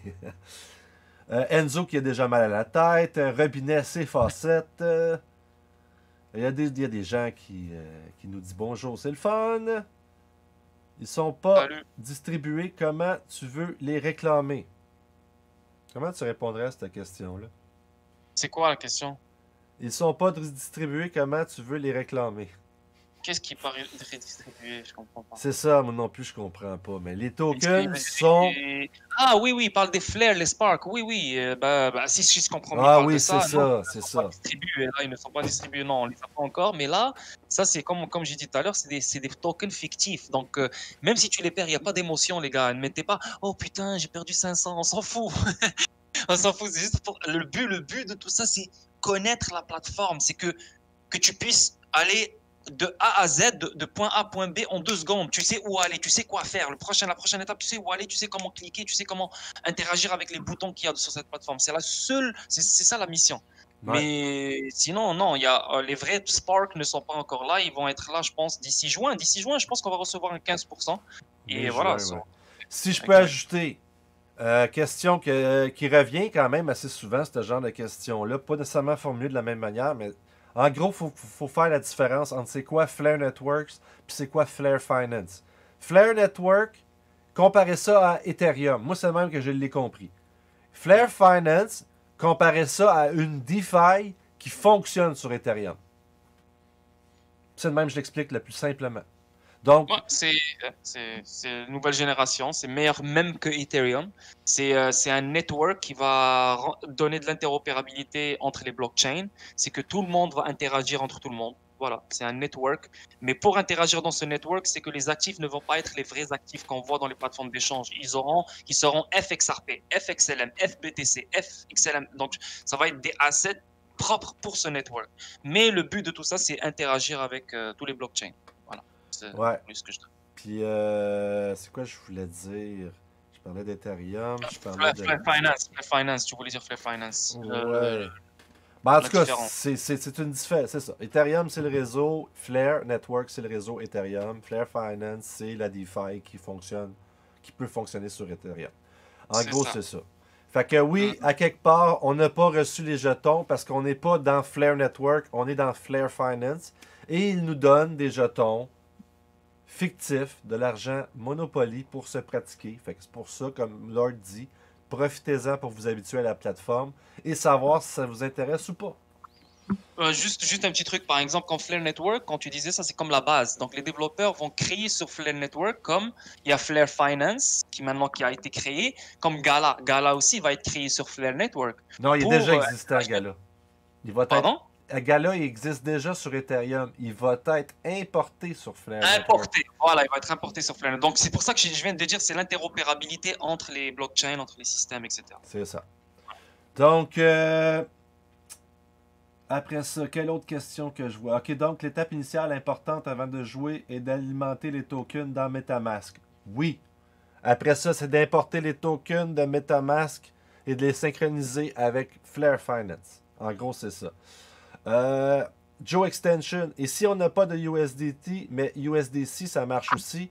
[SPEAKER 1] Euh, Enzo qui a déjà mal à la tête. Robinet, ses facettes. Il y a des, il y a des gens qui, euh, qui nous disent bonjour, c'est le fun. Ils sont pas distribués. Comment tu veux les réclamer? Comment tu répondrais à cette question-là?
[SPEAKER 2] C'est quoi la question?
[SPEAKER 1] Ils sont pas distribués. Comment tu veux les réclamer?
[SPEAKER 2] Qu'est-ce qui paraît redistribué Je comprends pas.
[SPEAKER 1] C'est ça, moi non plus, je comprends pas. Mais les tokens sont.
[SPEAKER 2] Ah oui, oui, il parle des flares, les sparks. Oui, oui. Euh, bah, bah, si, si je comprends
[SPEAKER 1] bien. Ah oui, c'est ça, c'est ça.
[SPEAKER 2] Là, ils ne sont pas distribués, non, on les a pas encore. Mais là, ça, c'est comme, comme j'ai dit tout à l'heure, c'est des, des, tokens fictifs. Donc, euh, même si tu les perds, il n'y a pas d'émotion, les gars. Ne mettez pas, oh putain, j'ai perdu 500, on s'en fout. on s'en fout. C'est juste pour. Le but, le but de tout ça, c'est connaître la plateforme. C'est que, que tu puisses aller de A à Z, de, point A à point B en deux secondes. Tu sais où aller, tu sais quoi faire. Le prochain, la prochaine étape, tu sais où aller, tu sais comment cliquer, tu sais comment interagir avec les boutons qu'il y a sur cette plateforme. C'est la seule, c'est ça la mission. Mais sinon, non, il y a, euh, les vrais Spark ne sont pas encore là. Ils vont être là, je pense, d'ici juin. D'ici juin, je pense qu'on va recevoir un 15%. Et voilà.
[SPEAKER 1] Si je peux ajouter, euh, question qui revient quand même assez souvent, ce genre de questions-là. Pas nécessairement formulée de la même manière, mais en gros, il faut, faire la différence entre c'est quoi Flare Networks puis c'est quoi Flare Finance. Flare Network, comparez ça à Ethereum. Moi, c'est le même que je l'ai compris. Flare Finance, comparez ça à une DeFi qui fonctionne sur Ethereum. C'est le même, je l'explique le plus simplement. Donc,
[SPEAKER 2] c'est une nouvelle génération, c'est meilleur même que Ethereum. Euh, c'est un network qui va donner de l'interopérabilité entre les blockchains. C'est que tout le monde va interagir entre tout le monde. Voilà, c'est un network. Mais pour interagir dans ce network, c'est que les actifs ne vont pas être les vrais actifs qu'on voit dans les plateformes d'échange. Ils ils seront FXRP, FXLM, FBTC, FXLM. Donc, ça va être des assets propres pour ce network. Mais le but de tout ça, c'est interagir avec euh, tous les blockchains
[SPEAKER 1] ouais. Puis, euh, c'est quoi je voulais dire? Je parlais d'Ethereum, je parlais de...
[SPEAKER 2] Finance, Finance, tu voulais dire Flare Finance.
[SPEAKER 1] Ouais. Euh, ben, en tout cas, c'est une différence. C'est ça. Ethereum, c'est le réseau. Flare Network, c'est le réseau Ethereum. Flare Finance, c'est la DeFi qui fonctionne, qui peut fonctionner sur Ethereum. En gros, c'est ça. Fait que oui, mm. à quelque part, on n'a pas reçu les jetons parce qu'on n'est pas dans Flare Network, on est dans Flare Finance. Et ils nous donnent des jetons fictif, de l'argent Monopoly pour se pratiquer. Fait que c'est pour ça, comme Lord dit, profitez-en pour vous habituer à la plateforme et savoir si ça vous intéresse ou pas.
[SPEAKER 2] Euh, juste, juste un petit truc, par exemple, quand Flare Network, quand tu disais ça, c'est comme la base. Donc, les développeurs vont créer sur Flare Network, comme il y a Flare Finance, qui maintenant qui a été créé, comme Gala. Gala aussi va être créé sur Flare Network.
[SPEAKER 1] Non, il est déjà euh, existant, Gala. Il va Pardon? Gala, il existe déjà sur Ethereum. Il va être importé sur Flare.
[SPEAKER 2] Importé, voilà, il va être importé sur Flare. Donc c'est pour ça que je viens de dire, c'est l'interopérabilité entre les blockchains, entre les systèmes, etc.
[SPEAKER 1] C'est ça. Donc, euh, après ça, quelle autre question que je vois? Ok, donc l'étape initiale importante avant de jouer est d'alimenter les tokens dans MetaMask. Oui. Après ça, c'est d'importer les tokens de MetaMask et de les synchroniser avec Flare Finance. En gros, c'est ça. Euh, Joe Extension. Et si on n'a pas de USDT, mais USDC, ça marche aussi.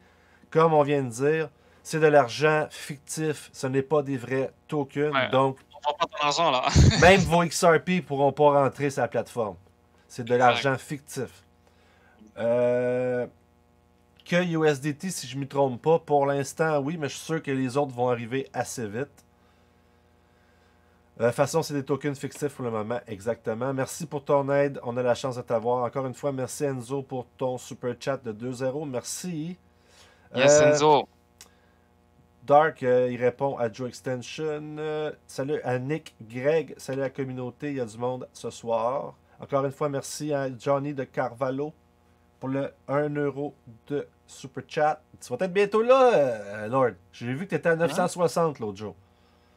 [SPEAKER 1] Comme on vient de dire, c'est de l'argent fictif. Ce n'est pas des vrais tokens.
[SPEAKER 5] Ouais.
[SPEAKER 1] Donc,
[SPEAKER 5] On voit pas ton argent là.
[SPEAKER 1] même vos XRP ne pourront pas rentrer sur la plateforme. C'est de l'argent fictif. Euh, que USDT, si je ne me trompe pas, pour l'instant, oui, mais je suis sûr que les autres vont arriver assez vite. De toute façon, c'est des tokens fictifs pour le moment, exactement. Merci pour ton aide. On a la chance de t'avoir. Encore une fois, merci Enzo pour ton super chat de 2-0. Merci.
[SPEAKER 5] Yes,
[SPEAKER 1] Euh,
[SPEAKER 5] Enzo.
[SPEAKER 1] Dark, euh, il répond à Joe Extension. Euh, salut à Nick, Greg, salut à la communauté, il y a du monde ce soir. Encore une fois, merci à Johnny de Carvalho pour le 1 euro de super chat. Tu vas être bientôt là, euh, Lord. J'ai vu que tu étais à 960 l'autre jour.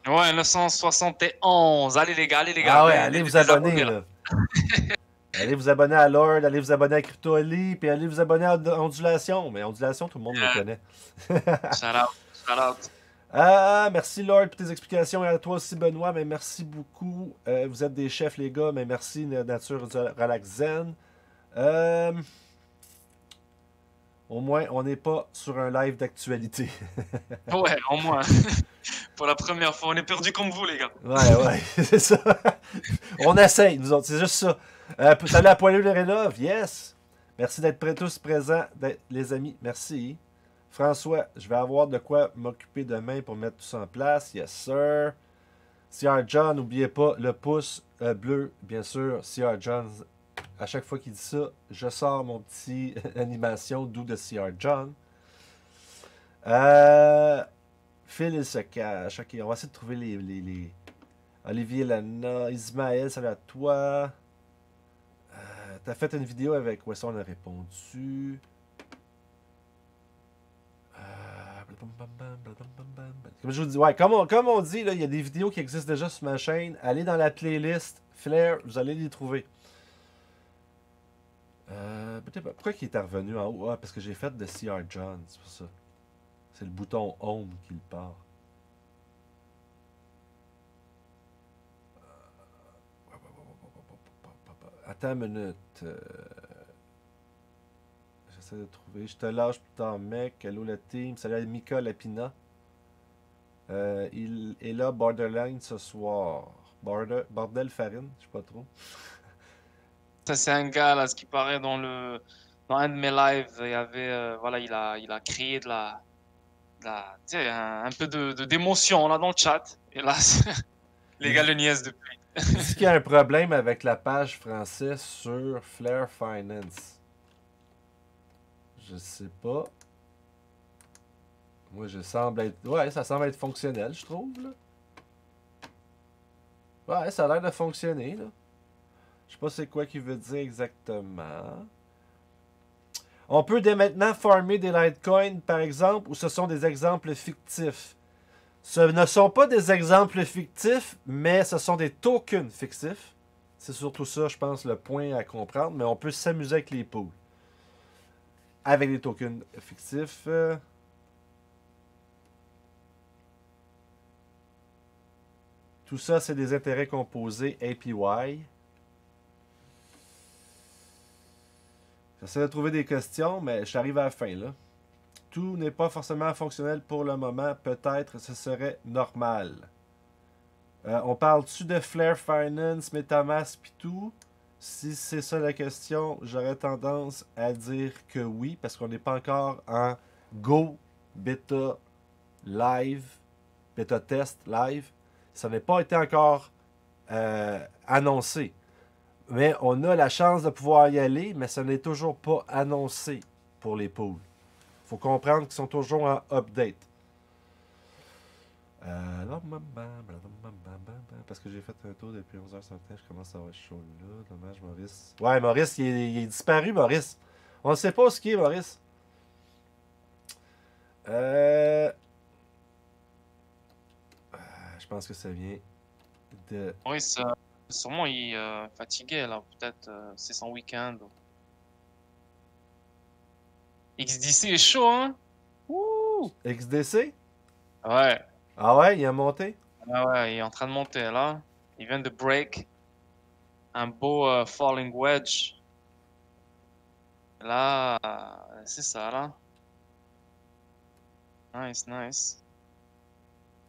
[SPEAKER 5] Ouais, 971. Allez les gars, allez les gars.
[SPEAKER 1] Ah ouais, allez vous abonner. Là. allez vous abonner à Lord, allez vous abonner à Crypto Ali, puis allez vous abonner à Ondulation. Mais Ondulation, tout le monde le
[SPEAKER 5] Yeah.
[SPEAKER 1] connaît.
[SPEAKER 5] Shout out, shout out.
[SPEAKER 1] Ah, merci Lord pour tes explications et à toi aussi Benoît, mais merci beaucoup. Euh, vous êtes des chefs les gars, mais merci Na- Nature Relax Zen. Euh, Au moins, on n'est pas sur un live d'actualité.
[SPEAKER 5] Ouais, au moins. Pour la première fois, on est perdu comme vous les gars.
[SPEAKER 1] Ouais, ouais, c'est ça. on essaye, nous autres, c'est juste ça. Euh, salut à Poileux de Rénov, yes. Merci d'être prêts tous présents, les amis, merci. François, je vais avoir de quoi m'occuper demain pour mettre tout ça en place, yes sir. CR John, n'oubliez pas le pouce euh, bleu, bien sûr. CR John, à chaque fois qu'il dit ça, je sors mon petit animation d'où de CR John. Euh, Phil, il se cache. Ok, on va essayer de trouver les. les, Olivier Lana, Ismaël, salut à toi. Euh, T'as fait une vidéo avec. Ouais, ça, on a répondu? Euh. Comme je vous dis, ouais, comme on, comme on dit, il y a des vidéos qui existent déjà sur ma chaîne. Allez dans la playlist Flair, vous allez les trouver. Euh, pourquoi il est revenu en haut? Ah, parce que j'ai fait de CR John, c'est pour ça. C'est le bouton Home qui le part. Attends une minute. euh, J'essaie de trouver. Je te lâche plus tard, mec. Hello la team. Salut Mika Lapina. Euh, il est là, Borderline, ce soir. Border, bordel Farine, je sais pas trop.
[SPEAKER 5] C'est un gars, là, ce qui paraît dans le dans un de mes lives, il avait, euh, voilà, il a, il a créé de la, de la- tu un, peu de, d'émotion là dans le chat. Et les gars le niaisent depuis.
[SPEAKER 1] Est-ce qu'il y a un problème avec la page française sur Flair Finance? Je sais pas. Moi, je semble être. Ouais, ça semble être fonctionnel, je trouve. Ouais, ça a l'air de fonctionner. Là. Je sais pas c'est quoi qu'il veut dire exactement. On peut dès maintenant farmer des Litecoin, par exemple, ou ce sont des exemples fictifs. Ce ne sont pas des exemples fictifs, mais ce sont des tokens fictifs. C'est surtout ça, je pense, le point à comprendre. Mais on peut s'amuser avec les pools. Avec des tokens fictifs. euh, Tout ça, c'est des intérêts composés APY. J'essaie de trouver des questions, mais j'arrive à la fin là. Tout n'est pas forcément fonctionnel pour le moment. Peut-être ce serait normal. Euh, on parle-tu de Flare Finance, Metamask pis tout? Si c'est ça la question, j'aurais tendance à dire que oui, parce qu'on n'est pas encore en Go Beta Live, Beta Test Live. Ça n'a pas été encore euh, annoncé. Mais on a la chance de pouvoir y aller, mais ça n'est toujours pas annoncé pour les pools. faut comprendre qu'ils sont toujours en update. Euh, parce que j'ai fait un tour depuis 11h ce matin, je commence à avoir chaud là. Dommage, Maurice. Ouais, Maurice, il est, il disparu, Maurice. On ne sait pas ce qui est, Maurice. Euh... euh, Je pense que ça vient de.
[SPEAKER 5] Oui, ça- sûrement il est euh, fatigué là, peut-être euh, c'est son week-end. XDC est chaud, hein? Ouh!
[SPEAKER 1] XDC
[SPEAKER 5] Ouais,
[SPEAKER 1] Ah ouais, il a monté?
[SPEAKER 5] Ouais, ouais, il est en train de monter là. Il vient de break.
[SPEAKER 2] un beau euh, falling wedge. Là, c'est ça là. Nice, nice.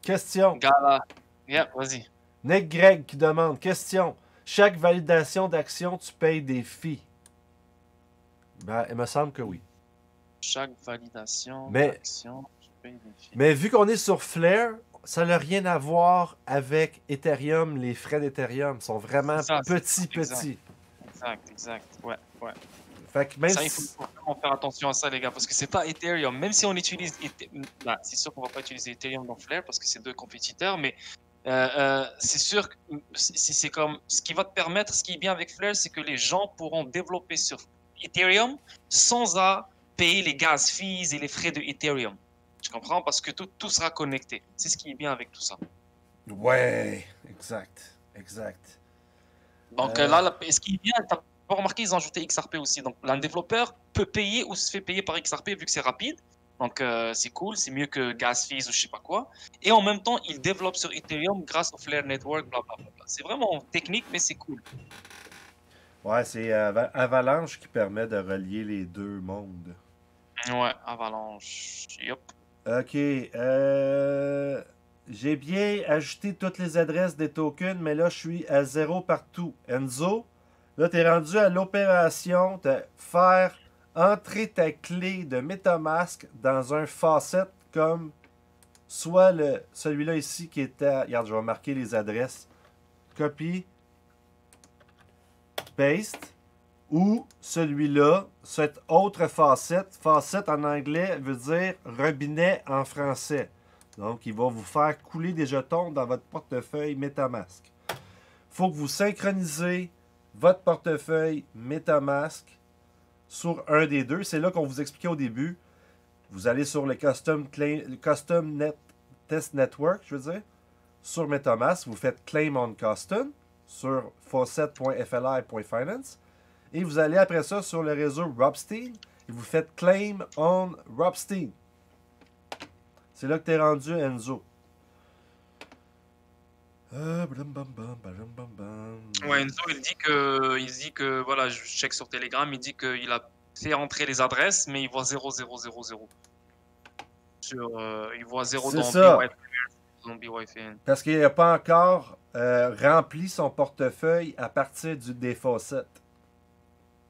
[SPEAKER 1] Question.
[SPEAKER 2] Gala. Yeah, vas-y.
[SPEAKER 1] Nick Greg qui demande Question. Chaque validation d'action, tu payes des fees. Ben, il me semble que oui.
[SPEAKER 2] Chaque validation d'action, je paye des filles.
[SPEAKER 1] Mais vu qu'on est sur Flare, ça n'a rien à voir avec Ethereum. Les frais d'Ethereum sont vraiment
[SPEAKER 2] ça,
[SPEAKER 1] petits, petits.
[SPEAKER 2] Exact, exact. Ouais, ouais.
[SPEAKER 1] Fait que même
[SPEAKER 2] ça, il faut vraiment faire attention à ça, les gars, parce que c'est pas Ethereum. Même si on utilise, Ethe- bah, c'est sûr qu'on va pas utiliser Ethereum dans Flare parce que c'est deux compétiteurs, mais euh, euh, c'est sûr que c'est comme ce qui va te permettre, ce qui est bien avec Flare, c'est que les gens pourront développer sur Ethereum sans à payer les gas fees et les frais de Ethereum. Tu comprends? Parce que tout, tout sera connecté. C'est ce qui est bien avec tout ça.
[SPEAKER 1] Ouais, exact. Exact.
[SPEAKER 2] Donc
[SPEAKER 1] Euh.
[SPEAKER 2] là, ce qui est bien, t'as pas remarqué, ils ont ajouté XRP aussi. Donc un développeur peut payer ou se fait payer par XRP vu que c'est rapide. Donc euh, c'est cool, c'est mieux que gas fees ou je sais pas quoi. Et en même temps, il développe sur Ethereum grâce au Flare Network, blablabla. C'est vraiment technique, mais c'est cool.
[SPEAKER 1] Ouais, c'est Ava- Avalanche qui permet de relier les deux mondes.
[SPEAKER 2] Ouais, Avalanche. Yup.
[SPEAKER 1] Ok. Euh, J'ai bien ajouté toutes les adresses des tokens, mais là, je suis à zéro partout. Enzo, là, tu es rendu à l'opération de faire entrer ta clé de MetaMask dans un faucet comme soit le, celui-là ici qui est à. Regarde, je vais marquer les adresses. Copie. Paste. Ou celui-là, cette autre facette. Facette en anglais veut dire robinet en français. Donc, il va vous faire couler des jetons dans votre portefeuille MetaMask. faut que vous synchronisez votre portefeuille MetaMask sur un des deux. C'est là qu'on vous expliquait au début. Vous allez sur le Custom, Net, Test Network, je veux dire, sur MetaMask. Vous faites Claim on Custom sur faucet.fli.finance. Et vous allez après ça sur le réseau Robstein et vous faites Claim on Robstein. C'est là que tu es rendu, Enzo. Euh, blam, bam, bam, bam, bam, bam.
[SPEAKER 2] Ouais, Enzo, il dit que, il dit que, voilà, je check sur Telegram, il dit qu'il a fait entrer les adresses, mais il voit 0, 0, 0, 0. Sur, euh, il voit 0
[SPEAKER 1] C'est
[SPEAKER 2] dans
[SPEAKER 1] ça.
[SPEAKER 2] BYFN.
[SPEAKER 1] Parce qu'il n'a pas encore euh, rempli son portefeuille à partir du, des faucets.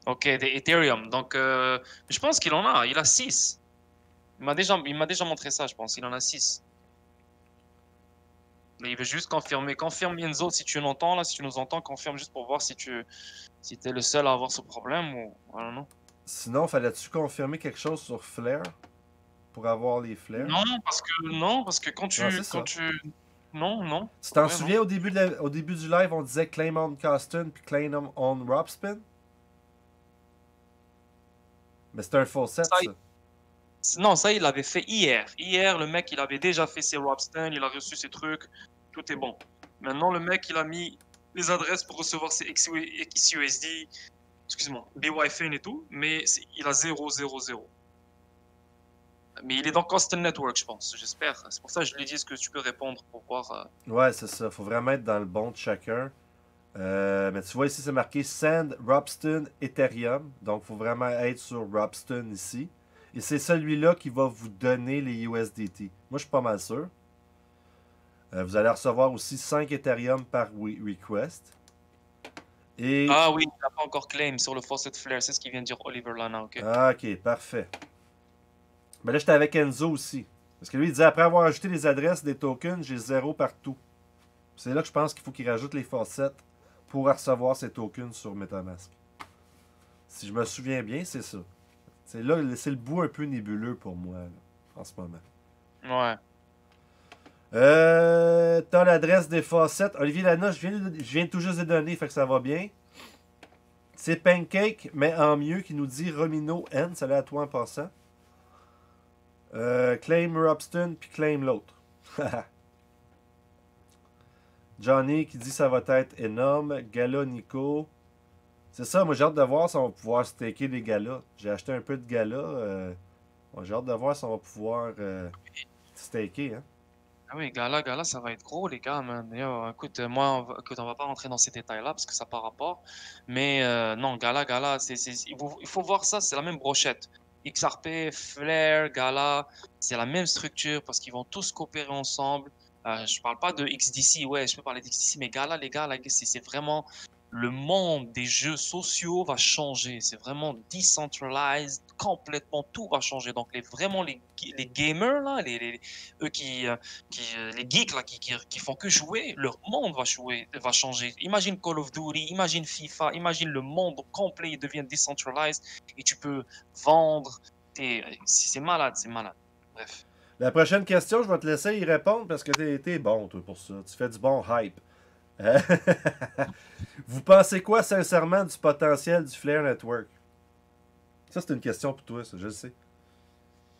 [SPEAKER 2] Ok, des Ethereum. Donc, euh, je pense qu'il en a. Il a 6. Il m'a déjà, il m'a déjà montré ça, je pense. Il en a 6. Mais il veut juste confirmer. Confirme, Enzo, si tu l'entends, là, si tu nous entends, confirme juste pour voir si tu si es le seul à avoir ce problème ou. Know.
[SPEAKER 1] Sinon, fallait-tu confirmer quelque chose sur Flare pour avoir les flares?
[SPEAKER 2] Non, parce que, non, parce que quand tu.
[SPEAKER 1] Non, ça.
[SPEAKER 2] quand tu... Non, non.
[SPEAKER 1] Tu t'en souviens au début, la- au début du live, on disait claim on Costin puis claim on, on Robspin? Mais c'était un faux set,
[SPEAKER 2] Ça,
[SPEAKER 1] ça.
[SPEAKER 2] Non, ça, il l'avait fait hier. Hier, le mec, il avait déjà fait ses Robston, il a reçu ses trucs, tout est bon. Maintenant, le mec, il a mis les adresses pour recevoir ses XUSD, excuse-moi, BYFN et tout, mais il a 0, 0, 0. Mais il est dans Constant Network, je pense, j'espère. C'est pour ça que je lui dis, est-ce que tu peux répondre pour voir. euh,
[SPEAKER 1] Ouais, c'est ça. Faut vraiment être dans le bon de chacun. Euh, mais tu vois ici, c'est marqué Send Robston Ethereum. Donc, faut vraiment être sur Robston ici. Et c'est celui-là qui va vous donner les USDT. Moi, je suis pas mal sûr. Euh, vous allez recevoir aussi 5 Ethereum par request. Et...
[SPEAKER 2] Ah oui, il n'a pas encore claim sur le Faucet Flare, c'est ce qu'il vient de dire Oliver Lana, ok.
[SPEAKER 1] Ah, ok, parfait. Mais là, j'étais avec Enzo aussi. Parce que lui, il disait après avoir ajouté les adresses des tokens, j'ai zéro partout. C'est là que je pense qu'il faut qu'il rajoute les faucets pour recevoir ces tokens sur Metamask. Si je me souviens bien, c'est ça. C'est là, c'est le bout un peu nébuleux pour moi, là, en ce moment.
[SPEAKER 2] Ouais.
[SPEAKER 1] Euh, T'as l'adresse des faucets. Olivier Lana, je viens, de- je tout juste de donner, fait que ça va bien. C'est Pancake, mais en mieux, qui nous dit Romino N. Salut à toi en passant. Euh, claim Robston, puis claim l'autre. Johnny qui dit ça va être énorme. Gala Nico. C'est ça, moi j'ai hâte de voir si on va pouvoir staker les galas. J'ai acheté un peu de gala. euh, j'ai hâte de voir si on va pouvoir euh, staker. Hein.
[SPEAKER 2] Ah oui, Gala, Gala, ça va être gros, les gars, man. Écoute, euh, moi, on va, écoute, va pas rentrer dans ces détails-là parce que ça n'a pas rapport. Mais euh, non, Gala, Gala, il faut, voir ça, c'est la même brochette. XRP, Flare, Gala, c'est la même structure parce qu'ils vont tous coopérer ensemble. Euh, je parle pas de XDC, ouais, je peux parler d'XDC, mais Gala, les gars, c'est vraiment le monde des jeux sociaux va changer. C'est vraiment decentralized, complètement tout va changer. Donc les vraiment les, gamers là, les, eux qui, euh, euh, les geeks là qui, qui, font que jouer, leur monde va changer. Imagine Call of Duty, imagine FIFA, imagine le monde complet il devient decentralized et tu peux vendre. C'est malade, c'est malade. Bref.
[SPEAKER 1] La prochaine question, je vais te laisser y répondre parce que t'es t'es bon, toi, pour ça. Tu fais du bon hype. Vous pensez quoi, sincèrement, du potentiel du Flare Network? Ça, c'est une question pour toi, ça, je le sais.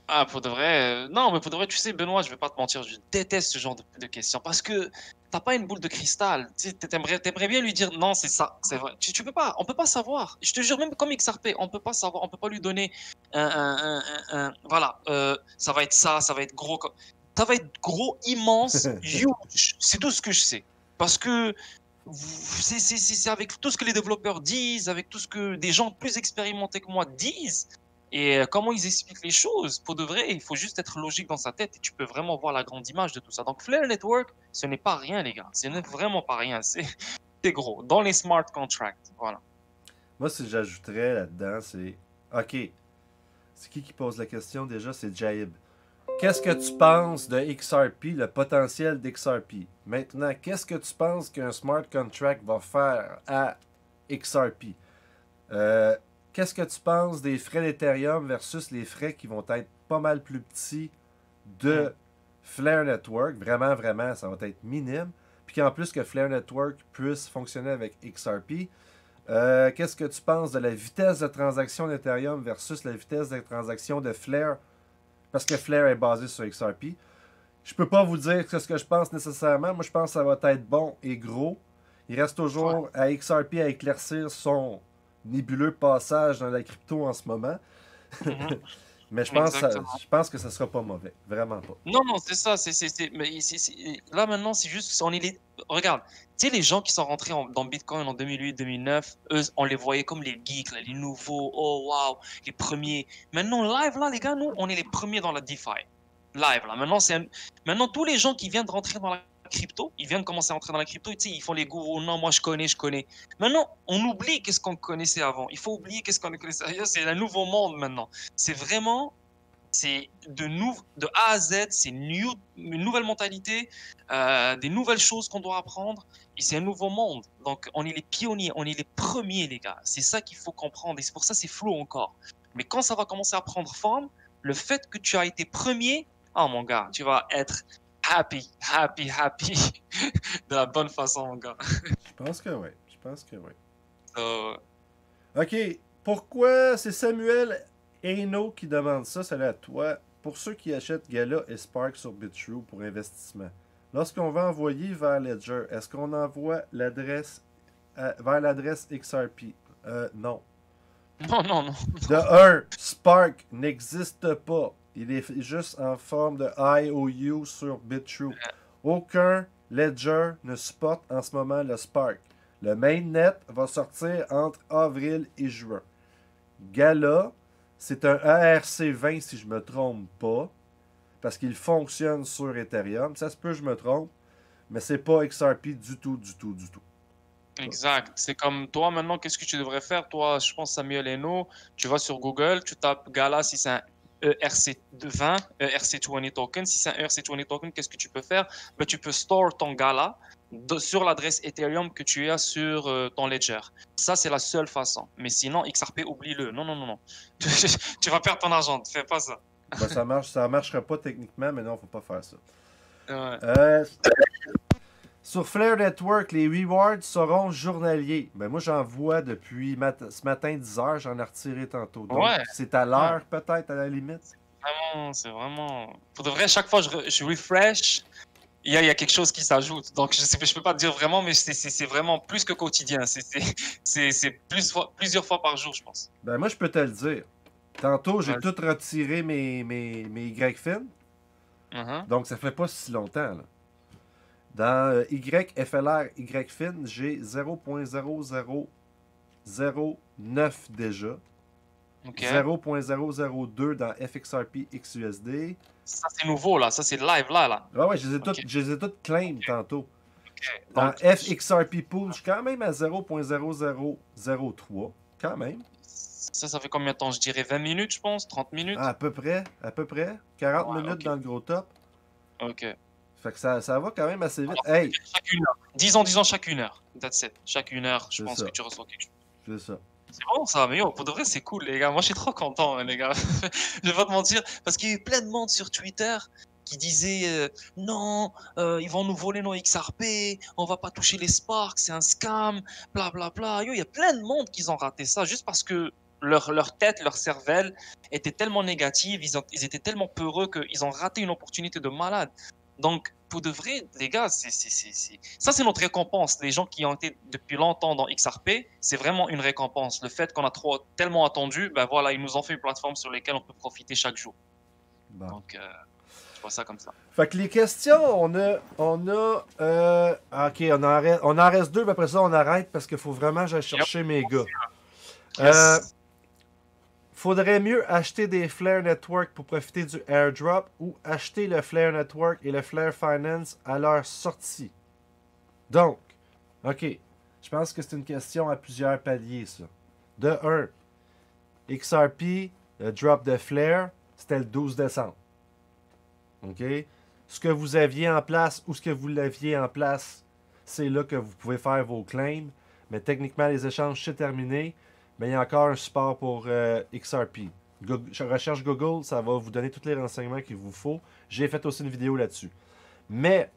[SPEAKER 2] Ah, pour de vrai, euh, non, mais pour de vrai, tu sais, Benoît, je vais pas te mentir, je déteste ce genre de, de questions parce que t'as pas une boule de cristal. T'aimerais, t'aimerais bien lui dire non, c'est ça, c'est vrai. Tu, tu peux pas, on peut pas savoir. Je te jure, même comme XRP, on peut pas savoir, on peut pas lui donner un, un- un- un- un- voilà, euh, ça va être ça, ça va être gros, ça va être gros, immense, huge. C'est tout ce que je sais. Parce que c'est avec tout ce que les développeurs disent, avec tout ce que des gens plus expérimentés que moi disent, et euh, comment ils expliquent les choses. Pour de vrai, il faut juste être logique dans sa tête et tu peux vraiment voir la grande image de tout ça. Donc Flare Network, ce n'est pas rien, les gars. Ce n'est vraiment pas rien. C'est gros. Dans les smart contracts. Voilà.
[SPEAKER 1] Moi, si j'ajouterais là-dedans, c'est. Ok. C'est qui qui pose la question? Déjà C'est Jaib. Qu'est-ce que tu penses de XRP, le potentiel d'XRP Maintenant, qu'est-ce que tu penses qu'un smart contract va faire à XRP Euh, Qu'est-ce que tu penses des frais d'Ethereum versus les frais qui vont être pas mal plus petits de Flare Network? Vraiment, vraiment, ça va être minime. Puis qu'en plus que Flare Network puisse fonctionner avec XRP. Euh, Qu'est-ce que tu penses de la vitesse de transaction d'Ethereum versus la vitesse de transaction de Flare? Parce que Flare est basé sur XRP. Je peux pas vous dire ce que je pense nécessairement. Moi, je pense que ça va être bon et gros. Il reste toujours à XRP à éclaircir son nébuleux passage dans la crypto en ce moment.
[SPEAKER 2] Mhm.
[SPEAKER 1] Mais je pense, ça- je pense que ça sera pas mauvais. Vraiment pas.
[SPEAKER 2] Non, non, c'est ça. Là maintenant, c'est juste, on est les, regarde, tu les gens qui sont rentrés en- dans Bitcoin en 2008-2009, eux, on les voyait comme les geeks, les nouveaux. Oh waouh, les premiers. Maintenant, live là, les gars, nous, on est les premiers dans la DeFi. Live là. Maintenant, un- maintenant tous les gens qui viennent de rentrer dans la crypto, ils viennent de commencer à entrer dans la crypto, ils font les gourous. Non, moi je connais, je connais. Maintenant, on oublie qu'est-ce qu'on connaissait avant. Il faut oublier qu'est-ce qu'on connaissait. C'est un nouveau monde maintenant. C'est vraiment c'est de, nou- de A à Z, c'est new- une nouvelle mentalité, euh, des nouvelles choses qu'on doit apprendre, et c'est un nouveau monde. Donc, on est les pionniers, on est les premiers, les gars. C'est ça qu'il faut comprendre, et c'est pour ça que c'est flou encore. Mais quand ça va commencer à prendre forme, le fait que tu as été premier, oh mon gars, tu vas être happy, happy, happy, de la bonne façon, mon gars.
[SPEAKER 1] Je pense que oui. Je pense que oui.
[SPEAKER 2] Euh,
[SPEAKER 1] OK. Pourquoi c'est Samuel Hainaut qui demande ça? C'est à toi. Pour ceux qui achètent Gala et Spark sur BitTrue pour investissement, lorsqu'on va envoyer vers Ledger, est-ce qu'on envoie l'adresse euh, vers l'adresse XRP? Euh, non.
[SPEAKER 2] non, non, non.
[SPEAKER 1] De 1, Spark n'existe pas. Il est juste en forme de IOU sur BitTrue. Aucun Ledger ne supporte en ce moment le Spark. Le mainnet va sortir entre avril et juin. Gala, c'est un ARC20 si je me trompe pas, parce qu'il fonctionne sur Ethereum. Ça se peut, je me trompe, mais c'est pas XRP du tout, du tout, du tout.
[SPEAKER 2] Exact. C'est comme toi maintenant, qu'est-ce que tu devrais faire? Toi, je pense Samuel Eno, tu vas sur Google, tu tapes Gala si c'est un E ERC20, ERC20 token. Si c'est un ERC20 token, qu'est-ce que tu peux faire? Ben, tu peux store ton Gala de- sur l'adresse Ethereum que tu as sur euh, ton Ledger. Ça, c'est la seule façon. Mais sinon, XRP, oublie-le. Non, non, non, non. tu vas perdre ton argent. Ne fais pas ça.
[SPEAKER 1] Ben, ça marche, ça marchera pas techniquement, mais non, faut pas faire ça.
[SPEAKER 2] Ouais.
[SPEAKER 1] Euh, sur Flare Network, les rewards seront journaliers. Ben moi, j'en vois depuis mat- ce matin 10h, j'en ai retiré tantôt. Donc,
[SPEAKER 2] Ouais.
[SPEAKER 1] c'est à l'heure, peut-être, à la limite.
[SPEAKER 2] Vraiment, c'est vraiment. Pour de vrai, chaque fois je refresh, il y a, il y a quelque chose qui s'ajoute. Donc, je ne je peux pas te dire vraiment, mais c'est- vraiment plus que quotidien. C'est- plus, plusieurs fois par jour, je pense.
[SPEAKER 1] Ben moi, je peux te le dire. Tantôt, j'ai
[SPEAKER 2] Ouais.
[SPEAKER 1] tout retiré mes, mes, mes YFin.
[SPEAKER 2] Mhm.
[SPEAKER 1] Donc, ça fait pas si longtemps. là. Dans euh, YFLR YFIN, j'ai 0.0009 déjà.
[SPEAKER 2] Ok.
[SPEAKER 1] 0.002 dans FXRP XUSD.
[SPEAKER 2] Ça, c'est nouveau, là. Ça, c'est live, là, là.
[SPEAKER 1] Ah ouais, je les ai toutes,
[SPEAKER 2] Ok.
[SPEAKER 1] je les ai toutes claim tantôt. Dans
[SPEAKER 2] Donc,
[SPEAKER 1] FXRP Pool, je suis quand même à 0.0003. Quand même.
[SPEAKER 2] ça, ça fait combien de temps? Je dirais 20 minutes, je pense? 30 minutes?
[SPEAKER 1] À peu près. À peu près. 40
[SPEAKER 2] Ouais,
[SPEAKER 1] minutes dans le gros top.
[SPEAKER 2] Ok.
[SPEAKER 1] Fait que ça, ça va quand même assez vite. Hey,
[SPEAKER 2] Chaque une heure. Disons, disons chaque une heure. That's it. Chaque une heure, je pense
[SPEAKER 1] ça.
[SPEAKER 2] que tu reçois quelque chose.
[SPEAKER 1] c'est ça.
[SPEAKER 2] C'est bon ça, mais yo, pour de vrai, c'est cool, les gars. Moi, je suis trop content, hein, les gars. je vais pas te mentir, parce qu'il y a eu plein de monde sur Twitter qui disait euh, non, euh, ils vont nous voler nos XRP, on va pas toucher les Sparks, c'est un scam, bla bla bla. Yo, il y a plein de monde qui ont raté ça juste parce que leur, leur tête, leur cervelle était tellement négative, ils, ont- ils étaient tellement peureux qu'ils ont raté une opportunité de malade. Donc, pour de vrai, les gars, c'est, ça, c'est notre récompense. Les gens qui ont été depuis longtemps dans XRP, c'est vraiment une récompense. Le fait qu'on a trop, tellement attendu, ben voilà, ils nous ont fait une plateforme sur laquelle on peut profiter chaque jour.
[SPEAKER 1] Bon.
[SPEAKER 2] Donc, euh, je vois ça comme ça.
[SPEAKER 1] Fait que les questions, on a. On a. euh, ok, on en, reste, on en reste deux, mais après ça, on arrête parce qu'il faut vraiment que j'aille chercher mes gars. Euh, faudrait mieux acheter des Flare Network pour profiter du airdrop ou acheter le Flare Network et le Flare Finance à leur sortie. Donc, ok, je pense que c'est une question à plusieurs paliers, ça. De 1, XRP, le drop de Flare, c'était le 12 décembre. OK? Ce que vous aviez en place ou ce que vous l'aviez en place, c'est là que vous pouvez faire vos claims. Mais techniquement, les échanges, c'est terminé. Mais il y a encore un support pour euh, XRP. Recherche Google, ça va vous donner tous les renseignements qu'il vous faut. J'ai fait aussi une vidéo là-dessus. Mais,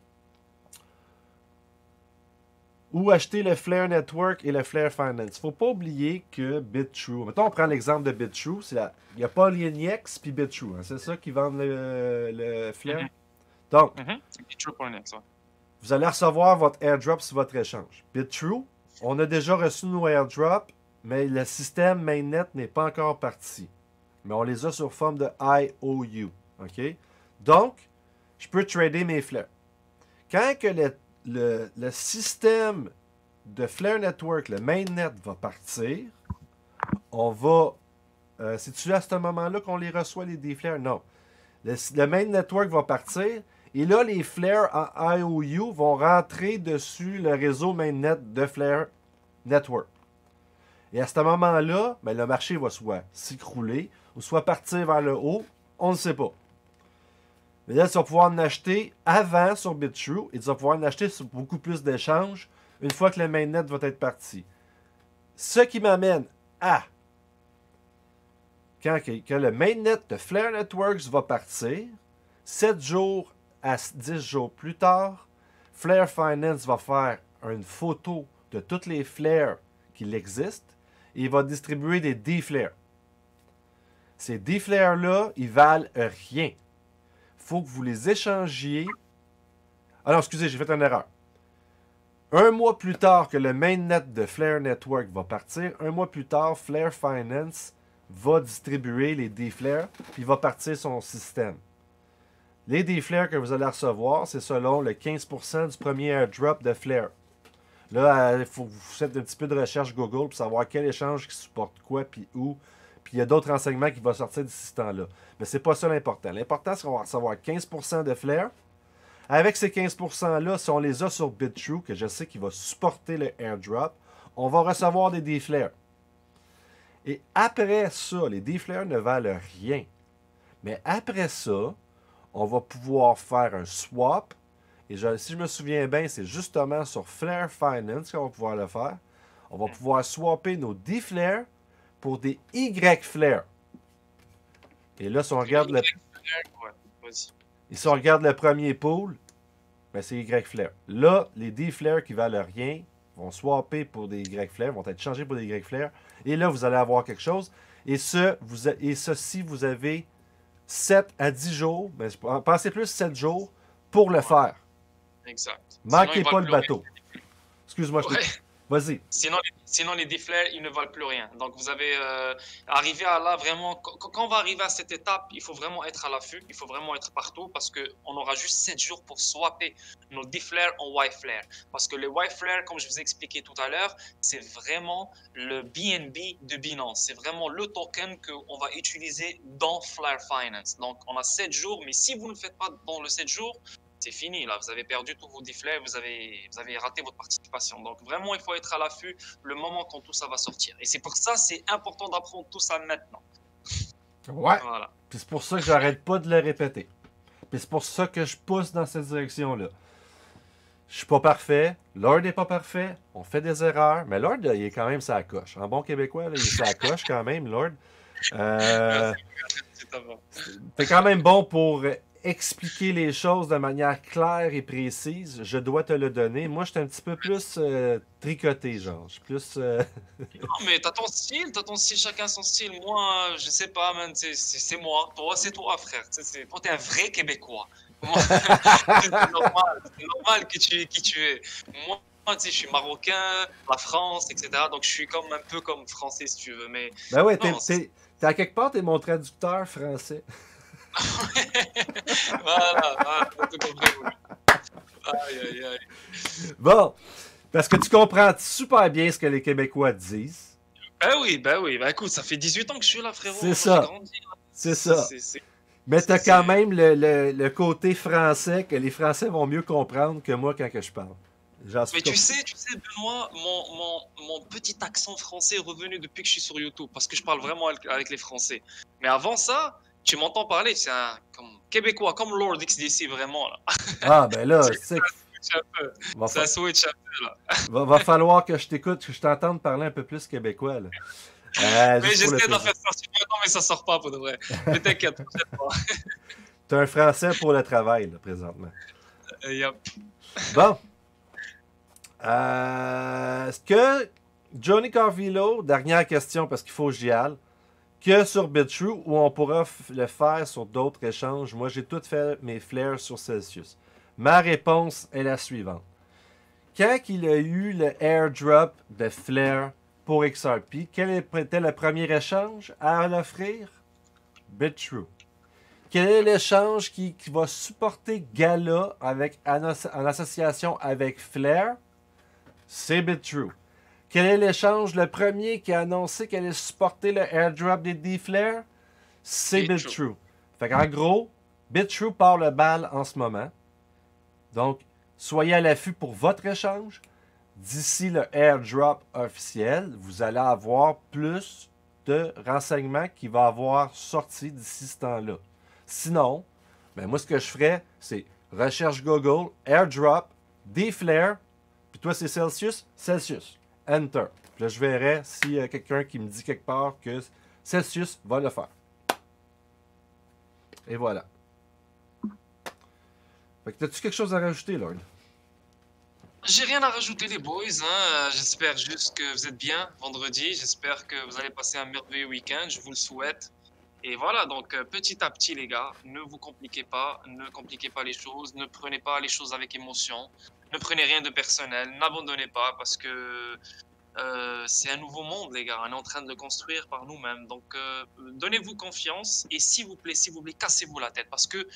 [SPEAKER 1] où acheter le Flare Network et le Flare Finance? faut pas oublier que BitTrue, mettons on prend l'exemple de BitTrue, c'est la- il n'y a pas Linex puis BitTrue. hein, c'est ça qui vendent le, le Flare?
[SPEAKER 2] Mhm.
[SPEAKER 1] Donc.
[SPEAKER 2] C'est True.net, ça.
[SPEAKER 1] vous allez recevoir votre airdrop sur votre échange. BitTrue, on a déjà reçu nos airdrops, mais le système mainnet n'est pas encore parti. Mais on les a sur forme de IOU. OK? Donc, je peux trader mes flares. Quand que le, le- le système de Flare Network, le mainnet, va partir, on va. Euh, C'est-tu à ce moment-là qu'on les reçoit, les des flares? Non. Le, le main network va partir et là, les flares en IOU vont rentrer dessus le réseau mainnet de Flare Network. Et à ce moment-là, ben, le marché va soit s'écrouler ou soit partir vers le haut. On ne sait pas. Mais là, tu vas pouvoir en acheter avant sur BitTrue et tu vas pouvoir en acheter sur beaucoup plus d'échanges une fois que le mainnet va être parti. Ce qui m'amène à quand, le mainnet de Flare Networks va partir, 7 jours à 10 jours plus tard, Flare Finance va faire une photo de toutes les flares qu'il existe il va distribuer des D-flares. Ces D-flares-là, ils valent rien. faut que vous les échangiez. Ah non, excusez, j'ai fait une erreur. Un mois plus tard que le mainnet de Flare Network va partir, un mois plus tard, Flare Finance va distribuer les D-flares, puis va partir son système. Les D-flares que vous allez recevoir, c'est selon le 15% du premier airdrop de Flare. Là, il faut que vous faites un petit peu de recherche Google pour savoir quel échange qui supporte quoi, puis où. Puis il y a d'autres renseignements qui vont sortir d'ici ce temps-là. Mais c'est pas ça l'important. L'important, c'est qu'on va recevoir 15% de Flare. Avec ces 15%-là, si on les a sur BitTrue, que je sais qu'il va supporter le airdrop, on va recevoir des D-flares. Et après ça, les D-flares ne valent rien. Mais après ça, on va pouvoir faire un swap. Et je- si je me souviens bien, c'est justement sur Flare Finance qu'on va pouvoir le faire. On va pouvoir swapper nos D-flares pour des Y-flares. Et là, si on regarde le, et si on regarde le premier pool, ben c'est Y-Flare. Là, les D-Flares qui valent rien vont swapper pour des Y-Flares, vont être changés pour des Y-Flares. Et là, vous allez avoir quelque chose. Et, ce, vous a- et ceci, vous avez 7 à 10 jours, ben, pensez plus 7 jours pour le faire.
[SPEAKER 6] Exact.
[SPEAKER 1] Manquez
[SPEAKER 6] Sinon,
[SPEAKER 1] pas le bateau. Excuse-moi, je
[SPEAKER 6] Ouais.
[SPEAKER 1] Vas-y.
[SPEAKER 2] Sinon, les, sinon, les déflaires, ils ne valent plus rien. Donc, vous avez euh, arrivé à là, vraiment, quand, on va arriver à cette étape, il faut vraiment être à l'affût, il faut vraiment être partout parce qu'on aura juste 7 jours pour swapper nos déflaires en Y-Flare. Parce que le Y-Flare, comme je vous ai expliqué tout à l'heure, c'est vraiment le BNB de Binance. C'est vraiment le token qu'on va utiliser dans Flare Finance. Donc, on a 7 jours, mais si vous ne faites pas dans le 7 jours, c'est fini. Là, vous avez perdu tous vos déflets, vous avez, vous avez raté votre participation. Donc vraiment, il faut être à l'affût le moment quand tout ça va sortir. Et c'est pour ça, c'est important d'apprendre tout ça maintenant.
[SPEAKER 1] Ouais. Voilà. Puis c'est pour ça que j'arrête pas de le répéter. Puis c'est pour ça que je pousse dans cette direction-là. Je suis pas parfait. Lord n'est pas parfait. On fait des erreurs. Mais Lord, il est quand même sa coche. En bon québécois, il est sa coche quand même, Lord. Euh, c'est quand même bon pour expliquer les choses de manière claire et précise, je dois te le donner. Moi, je suis un petit peu plus euh, tricoté, genre. Je suis plus. Euh,
[SPEAKER 2] non, mais t'as ton style, t'as ton style, chacun son style. Moi, je sais pas, man, c'est moi. Toi, c'est toi, frère. Toi, t'es un vrai Québécois. c'est normal, normal que tu, qui tu es. Moi, tu sais, je suis marocain, la France, etc. Donc, je suis comme un peu comme français, si tu veux. Mais,
[SPEAKER 1] ben ouais, t'es à quelque part, t'es mon traducteur français.
[SPEAKER 2] voilà, voilà Aïe, aïe, aïe.
[SPEAKER 1] Bon, parce que tu comprends super bien ce que les Québécois disent.
[SPEAKER 2] Ben oui, ben oui. Ben écoute, ça fait 18 ans que je suis là, frérot.
[SPEAKER 1] C'est ça. C'est ça. Mais t'as quand même le, le, le, côté français que les Français vont mieux comprendre que moi quand que je parle.
[SPEAKER 2] Mais tu sais, tu sais, Benoît, mon, mon, mon, petit accent français est revenu depuis que je suis sur YouTube parce que je parle vraiment avec les Français. Mais avant ça, tu m'entends parler, c'est un comme, québécois, comme Lord XDC, vraiment. Là.
[SPEAKER 1] Ah, ben là, c'est.
[SPEAKER 2] Ça switch un peu, là.
[SPEAKER 1] Va, va falloir que je t'écoute, que je t'entende parler un peu plus québécois, là.
[SPEAKER 2] Euh, mais j'essaie d'en faire sortir maintenant, mais ça sort pas pour de vrai. Mais t'inquiète,
[SPEAKER 1] T'es un français pour le travail, là, présentement.
[SPEAKER 2] Euh, yep.
[SPEAKER 1] Bon. Euh, Est-ce que Johnny Carvillo, dernière question parce qu'il faut que j'y aille que sur BitTrue ou on pourra le faire sur d'autres échanges. Moi, j'ai tout fait mes flares sur Celsius. Ma réponse est la suivante. Quand il a eu le airdrop de Flare pour XRP, quel était le premier échange à l'offrir? BitTrue. Quel est l'échange qui, va supporter Gala avec, en, association avec Flare? C'est BitTrue. Quel est l'échange? Le premier qui a annoncé qu'elle allait supporter le airdrop des D-Flare, c'est BitTrue. Fait qu'en gros, BitTrue part le bal en ce moment. Donc, soyez à l'affût pour votre échange. D'ici le airdrop officiel, vous allez avoir plus de renseignements qui vont avoir sorti d'ici ce temps-là. Sinon, ben moi, ce que je ferais, c'est recherche Google, airdrop, D-Flare, puis toi, c'est Celsius, Celsius. Enter. je verrai s'il y a quelqu'un qui me dit quelque part que Celsius va le faire. Et voilà. Fait que t'as-tu quelque chose à rajouter, Lord?
[SPEAKER 2] J'ai rien à rajouter, les boys. Hein. J'espère juste que vous êtes bien vendredi. J'espère que vous allez passer un merveilleux week-end. Je vous le souhaite. Et voilà, donc euh, petit à petit, les gars, ne vous compliquez pas, ne compliquez pas les choses, ne prenez pas les choses avec émotion, ne prenez rien de personnel, n'abandonnez pas parce que euh, c'est un nouveau monde, les gars. On est en train de le construire par nous-mêmes. Donc, euh, donnez-vous confiance et s'il vous plaît, s'il vous plaît, cassez-vous la tête parce que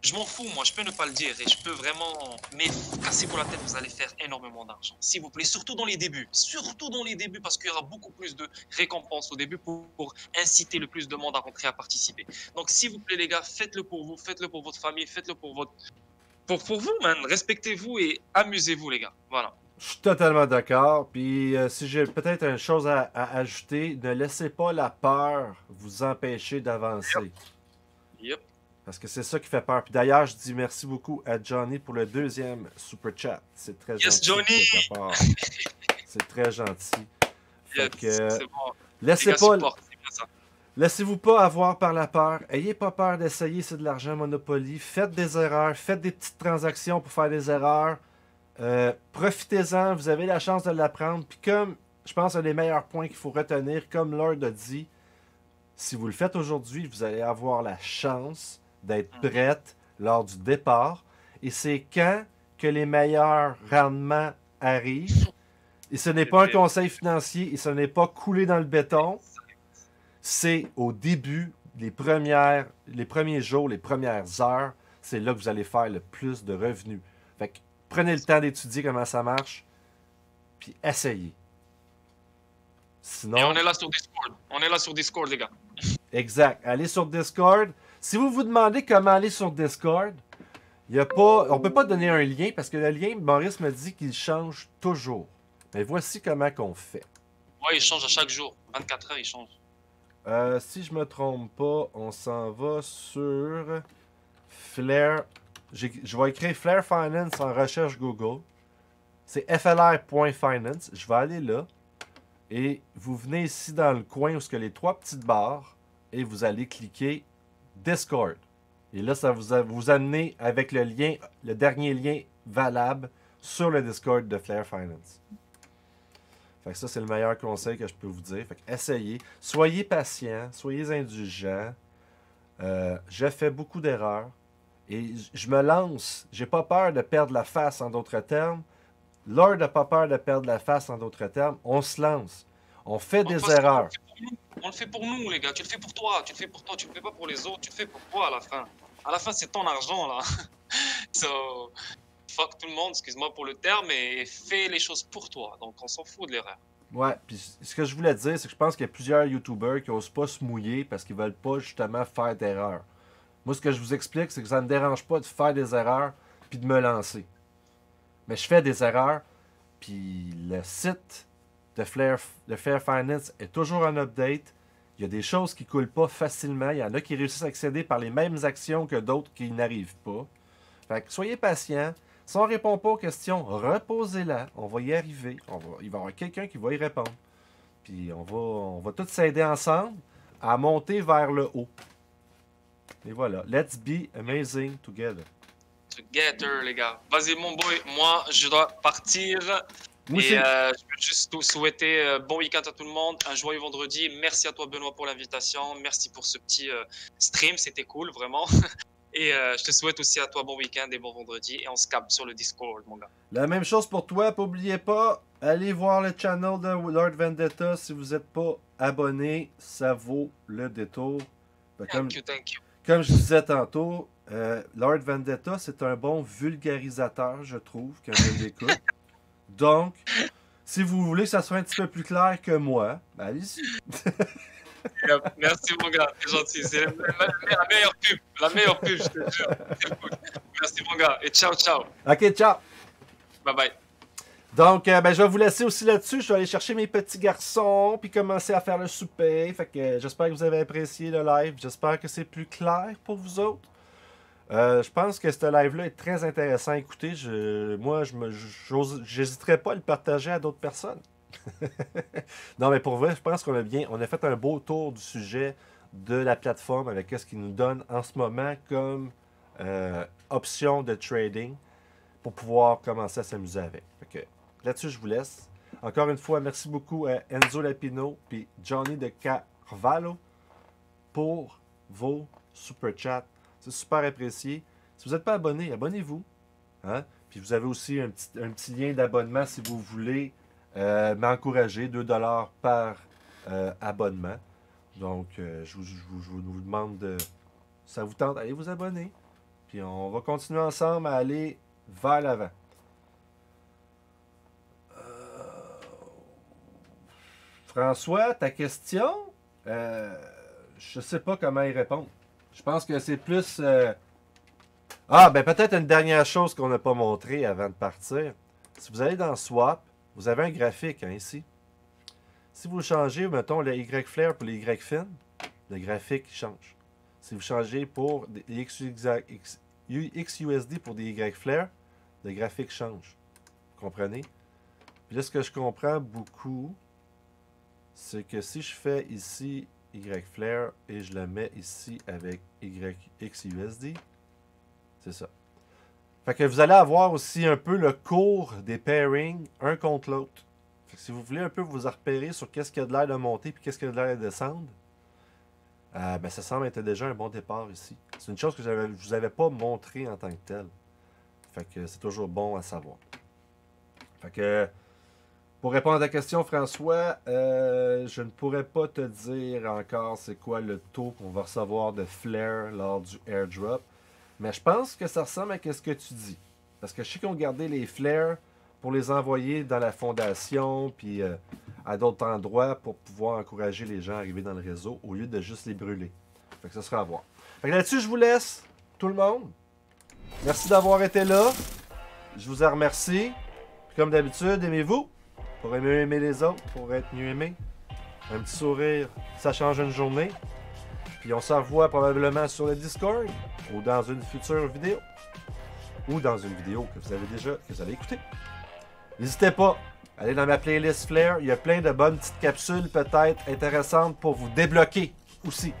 [SPEAKER 2] je m'en fous, moi, je peux ne pas le dire et je peux vraiment. Mais cassez-vous la tête, vous allez faire énormément d'argent. S'il vous plaît, surtout dans les débuts. Surtout dans les débuts parce qu'il y aura beaucoup plus de récompenses au début pour, pour, inciter le plus de monde à rentrer à participer. Donc, s'il vous plaît, les gars, faites-le pour vous, faites-le pour votre famille, faites-le pour votre pour, pour vous, man. Respectez-vous et amusez-vous, les gars. Voilà.
[SPEAKER 1] Je suis totalement d'accord. Puis euh, si j'ai peut-être une chose à, ajouter, ne laissez pas la peur vous empêcher d'avancer.
[SPEAKER 2] Yep.
[SPEAKER 1] Parce que c'est ça qui fait peur. Puis d'ailleurs, je dis merci beaucoup à Johnny pour le deuxième super chat. C'est très
[SPEAKER 2] yes,
[SPEAKER 1] gentil. Johnny! C'est très gentil. Fait que, laissez pas. Laissez-vous pas avoir par la peur. Ayez pas peur d'essayer, c'est de l'argent Monopoly. Faites des erreurs, faites des petites transactions pour faire des erreurs. Euh, profitez-en, vous avez la chance de l'apprendre. Puis comme je pense un des meilleurs points qu'il faut retenir, comme Lord a dit, si vous le faites aujourd'hui, vous allez avoir la chance d'être mm. prête lors du départ. Et c'est quand que les meilleurs rendements arrivent, Et ce n'est pas un conseil financier et ce n'est pas coulé dans le béton. C'est au début, les, premières, les premiers jours, les premières heures, c'est là que vous allez faire le plus de revenus. Fait que prenez le temps d'étudier comment ça marche, puis essayez. Sinon...
[SPEAKER 2] Et on est là sur Discord. On est là sur Discord, les gars.
[SPEAKER 1] Exact. Allez sur Discord. Si vous vous demandez comment aller sur Discord, y a pas, on ne peut pas donner un lien parce que le lien, Maurice me dit qu'il change toujours. Mais voici comment qu'on fait.
[SPEAKER 2] Ouais, il change à chaque jour. 24 heures, il change.
[SPEAKER 1] Euh, si je me trompe pas, on s'en va sur Flair. Je vais écrire Flair Finance en recherche Google. C'est flr.finance. Je vais aller là. Et vous venez ici dans le coin où il y a les trois petites barres. Et vous allez cliquer Discord. Et là, ça vous, vous amener avec le lien, le dernier lien valable sur le Discord de Flair Finance. Fait que ça, c'est le meilleur conseil que je peux vous dire. Fait que essayez. Soyez patient, soyez indulgents. Euh, j'ai fait beaucoup d'erreurs. Et je me lance. J'ai pas peur de perdre la face en d'autres termes. Lord n'a pas peur de perdre la face en d'autres termes. On se lance. On fait des erreurs.
[SPEAKER 2] On le fait pour nous, les gars. Tu le fais pour toi. Tu le fais pour toi. Tu le fais pas pour les autres. Tu le fais pour toi à la fin. À la fin, c'est ton argent, là. so, fuck tout le monde, excuse-moi pour le terme, et fais les choses pour toi. Donc, on s'en fout de l'erreur.
[SPEAKER 1] Ouais, puis ce que je voulais dire, c'est que je pense qu'il y a plusieurs YouTubers qui n'osent pas se mouiller parce qu'ils veulent pas justement faire d'erreurs. Moi, ce que je vous explique, c'est que ça ne me dérange pas de faire des erreurs puis de me lancer. Mais je fais des erreurs, puis le site de Flair, de Fair Finance est toujours en update. Il y a des choses qui ne coulent pas facilement. Il y en a qui réussissent à accéder par les mêmes actions que d'autres qui n'arrivent pas. Fait que soyez patients. Si on ne répond pas aux questions, reposez-la. On va y arriver. On va, il va y avoir quelqu'un qui va y répondre. Puis on va, on va tous s'aider ensemble à monter vers le haut. Et voilà. Let's be amazing together.
[SPEAKER 2] Together, les gars. Vas-y, mon boy. Moi, je dois partir. et euh, je veux juste souhaiter euh, bon week-end à tout le monde, un joyeux vendredi. Merci à toi, Benoît, pour l'invitation. Merci pour ce petit euh, stream. C'était cool, vraiment. Et je te souhaite aussi à toi bon week-end et bon vendredi. Et on se capte sur le Discord, mon gars.
[SPEAKER 1] La même chose pour toi. N'oubliez pas, allez voir le channel de Lord Vendetta. Si vous n'êtes pas abonné, ça vaut le détour.
[SPEAKER 2] Ben, thank you, thank you.
[SPEAKER 1] Comme je disais tantôt, Lord Vendetta, c'est un bon vulgarisateur, je trouve, quand je l'écoute. Donc, si vous voulez que ça soit un petit peu plus clair que moi, ben allez-y.
[SPEAKER 2] Merci mon gars, c'est gentil. C'est la, meilleure pub, la meilleure pub, je te jure. Merci mon gars et ciao ciao.
[SPEAKER 1] Ok, ciao.
[SPEAKER 2] Bye bye.
[SPEAKER 1] Donc, euh, ben, je vais vous laisser aussi là-dessus. Je vais aller chercher mes petits garçons puis commencer à faire le souper. Fait que euh, j'espère que vous avez apprécié le live. J'espère que c'est plus clair pour vous autres. Euh, je pense que ce live-là est très intéressant à écouter. Je, moi, je n'hésiterais pas à le partager à d'autres personnes. non, mais pour vrai, je pense qu'on a bien, on a fait un beau tour du sujet de la plateforme avec ce qu'il nous donne en ce moment comme euh, option de trading pour pouvoir commencer à s'amuser avec. Là-dessus, je vous laisse. Encore une fois, merci beaucoup à Enzo Lapino et Johnny de Carvalho pour vos super chats c'est super apprécié. Si vous n'êtes pas abonné, abonnez-vous. Hein? Puis vous avez aussi un petit lien d'abonnement si vous voulez euh, m'encourager. 2$ par euh, abonnement. Donc, euh, je, vous, demande de. Ça vous tente, allez vous abonner. Puis on va continuer ensemble à aller vers l'avant. François, ta question, je sais pas comment y répondre. Je pense que c'est plus. Euh, ah, ben peut-être une dernière chose qu'on n'a pas montré avant de partir. Si vous allez dans Swap, vous avez un graphique hein, ici. Si vous changez, mettons, le Y flare pour les Y fin, le graphique change. Si vous changez pour des XUSD pour des Y flare, le graphique change. Vous comprenez? Puis là, ce que je comprends beaucoup, c'est que si je fais ici YFlare et je le mets ici avec YXUSD. C'est ça. Fait que vous allez avoir aussi un peu le cours des pairings un contre l'autre. si vous voulez un peu vous repérer sur qu'est-ce qui a de l'air de monter et qu'est-ce qui a de l'air de descendre, euh, ben ça semble être déjà un bon départ ici. C'est une chose que je ne vous avais pas montré en tant que tel. Fait que c'est toujours bon à savoir. Fait que Pour répondre à ta question, François, euh, je ne pourrais pas te dire encore c'est quoi le taux qu'on va recevoir de flare lors du airdrop. Mais je pense que ça ressemble à ce que tu dis. Parce que je sais qu'on gardait les flares pour les envoyer dans la fondation, puis euh, à d'autres endroits pour pouvoir encourager les gens à arriver dans le réseau au lieu de juste les brûler. Fait que ça sera à voir. Fait que là-dessus, je vous laisse, tout le monde. Merci d'avoir été là. Je vous en remercie. Puis comme d'habitude, aimez-vous. Pour mieux aimer les autres, pour être mieux aimé. Un petit sourire, ça change une journée. Puis on se revoit probablement sur le Discord ou dans une future vidéo. Ou dans une vidéo que vous avez déjà, que vous avez écoutée. N'hésitez pas, allez dans ma playlist Flair. Il y a plein de bonnes petites capsules peut-être intéressantes pour vous débloquer aussi.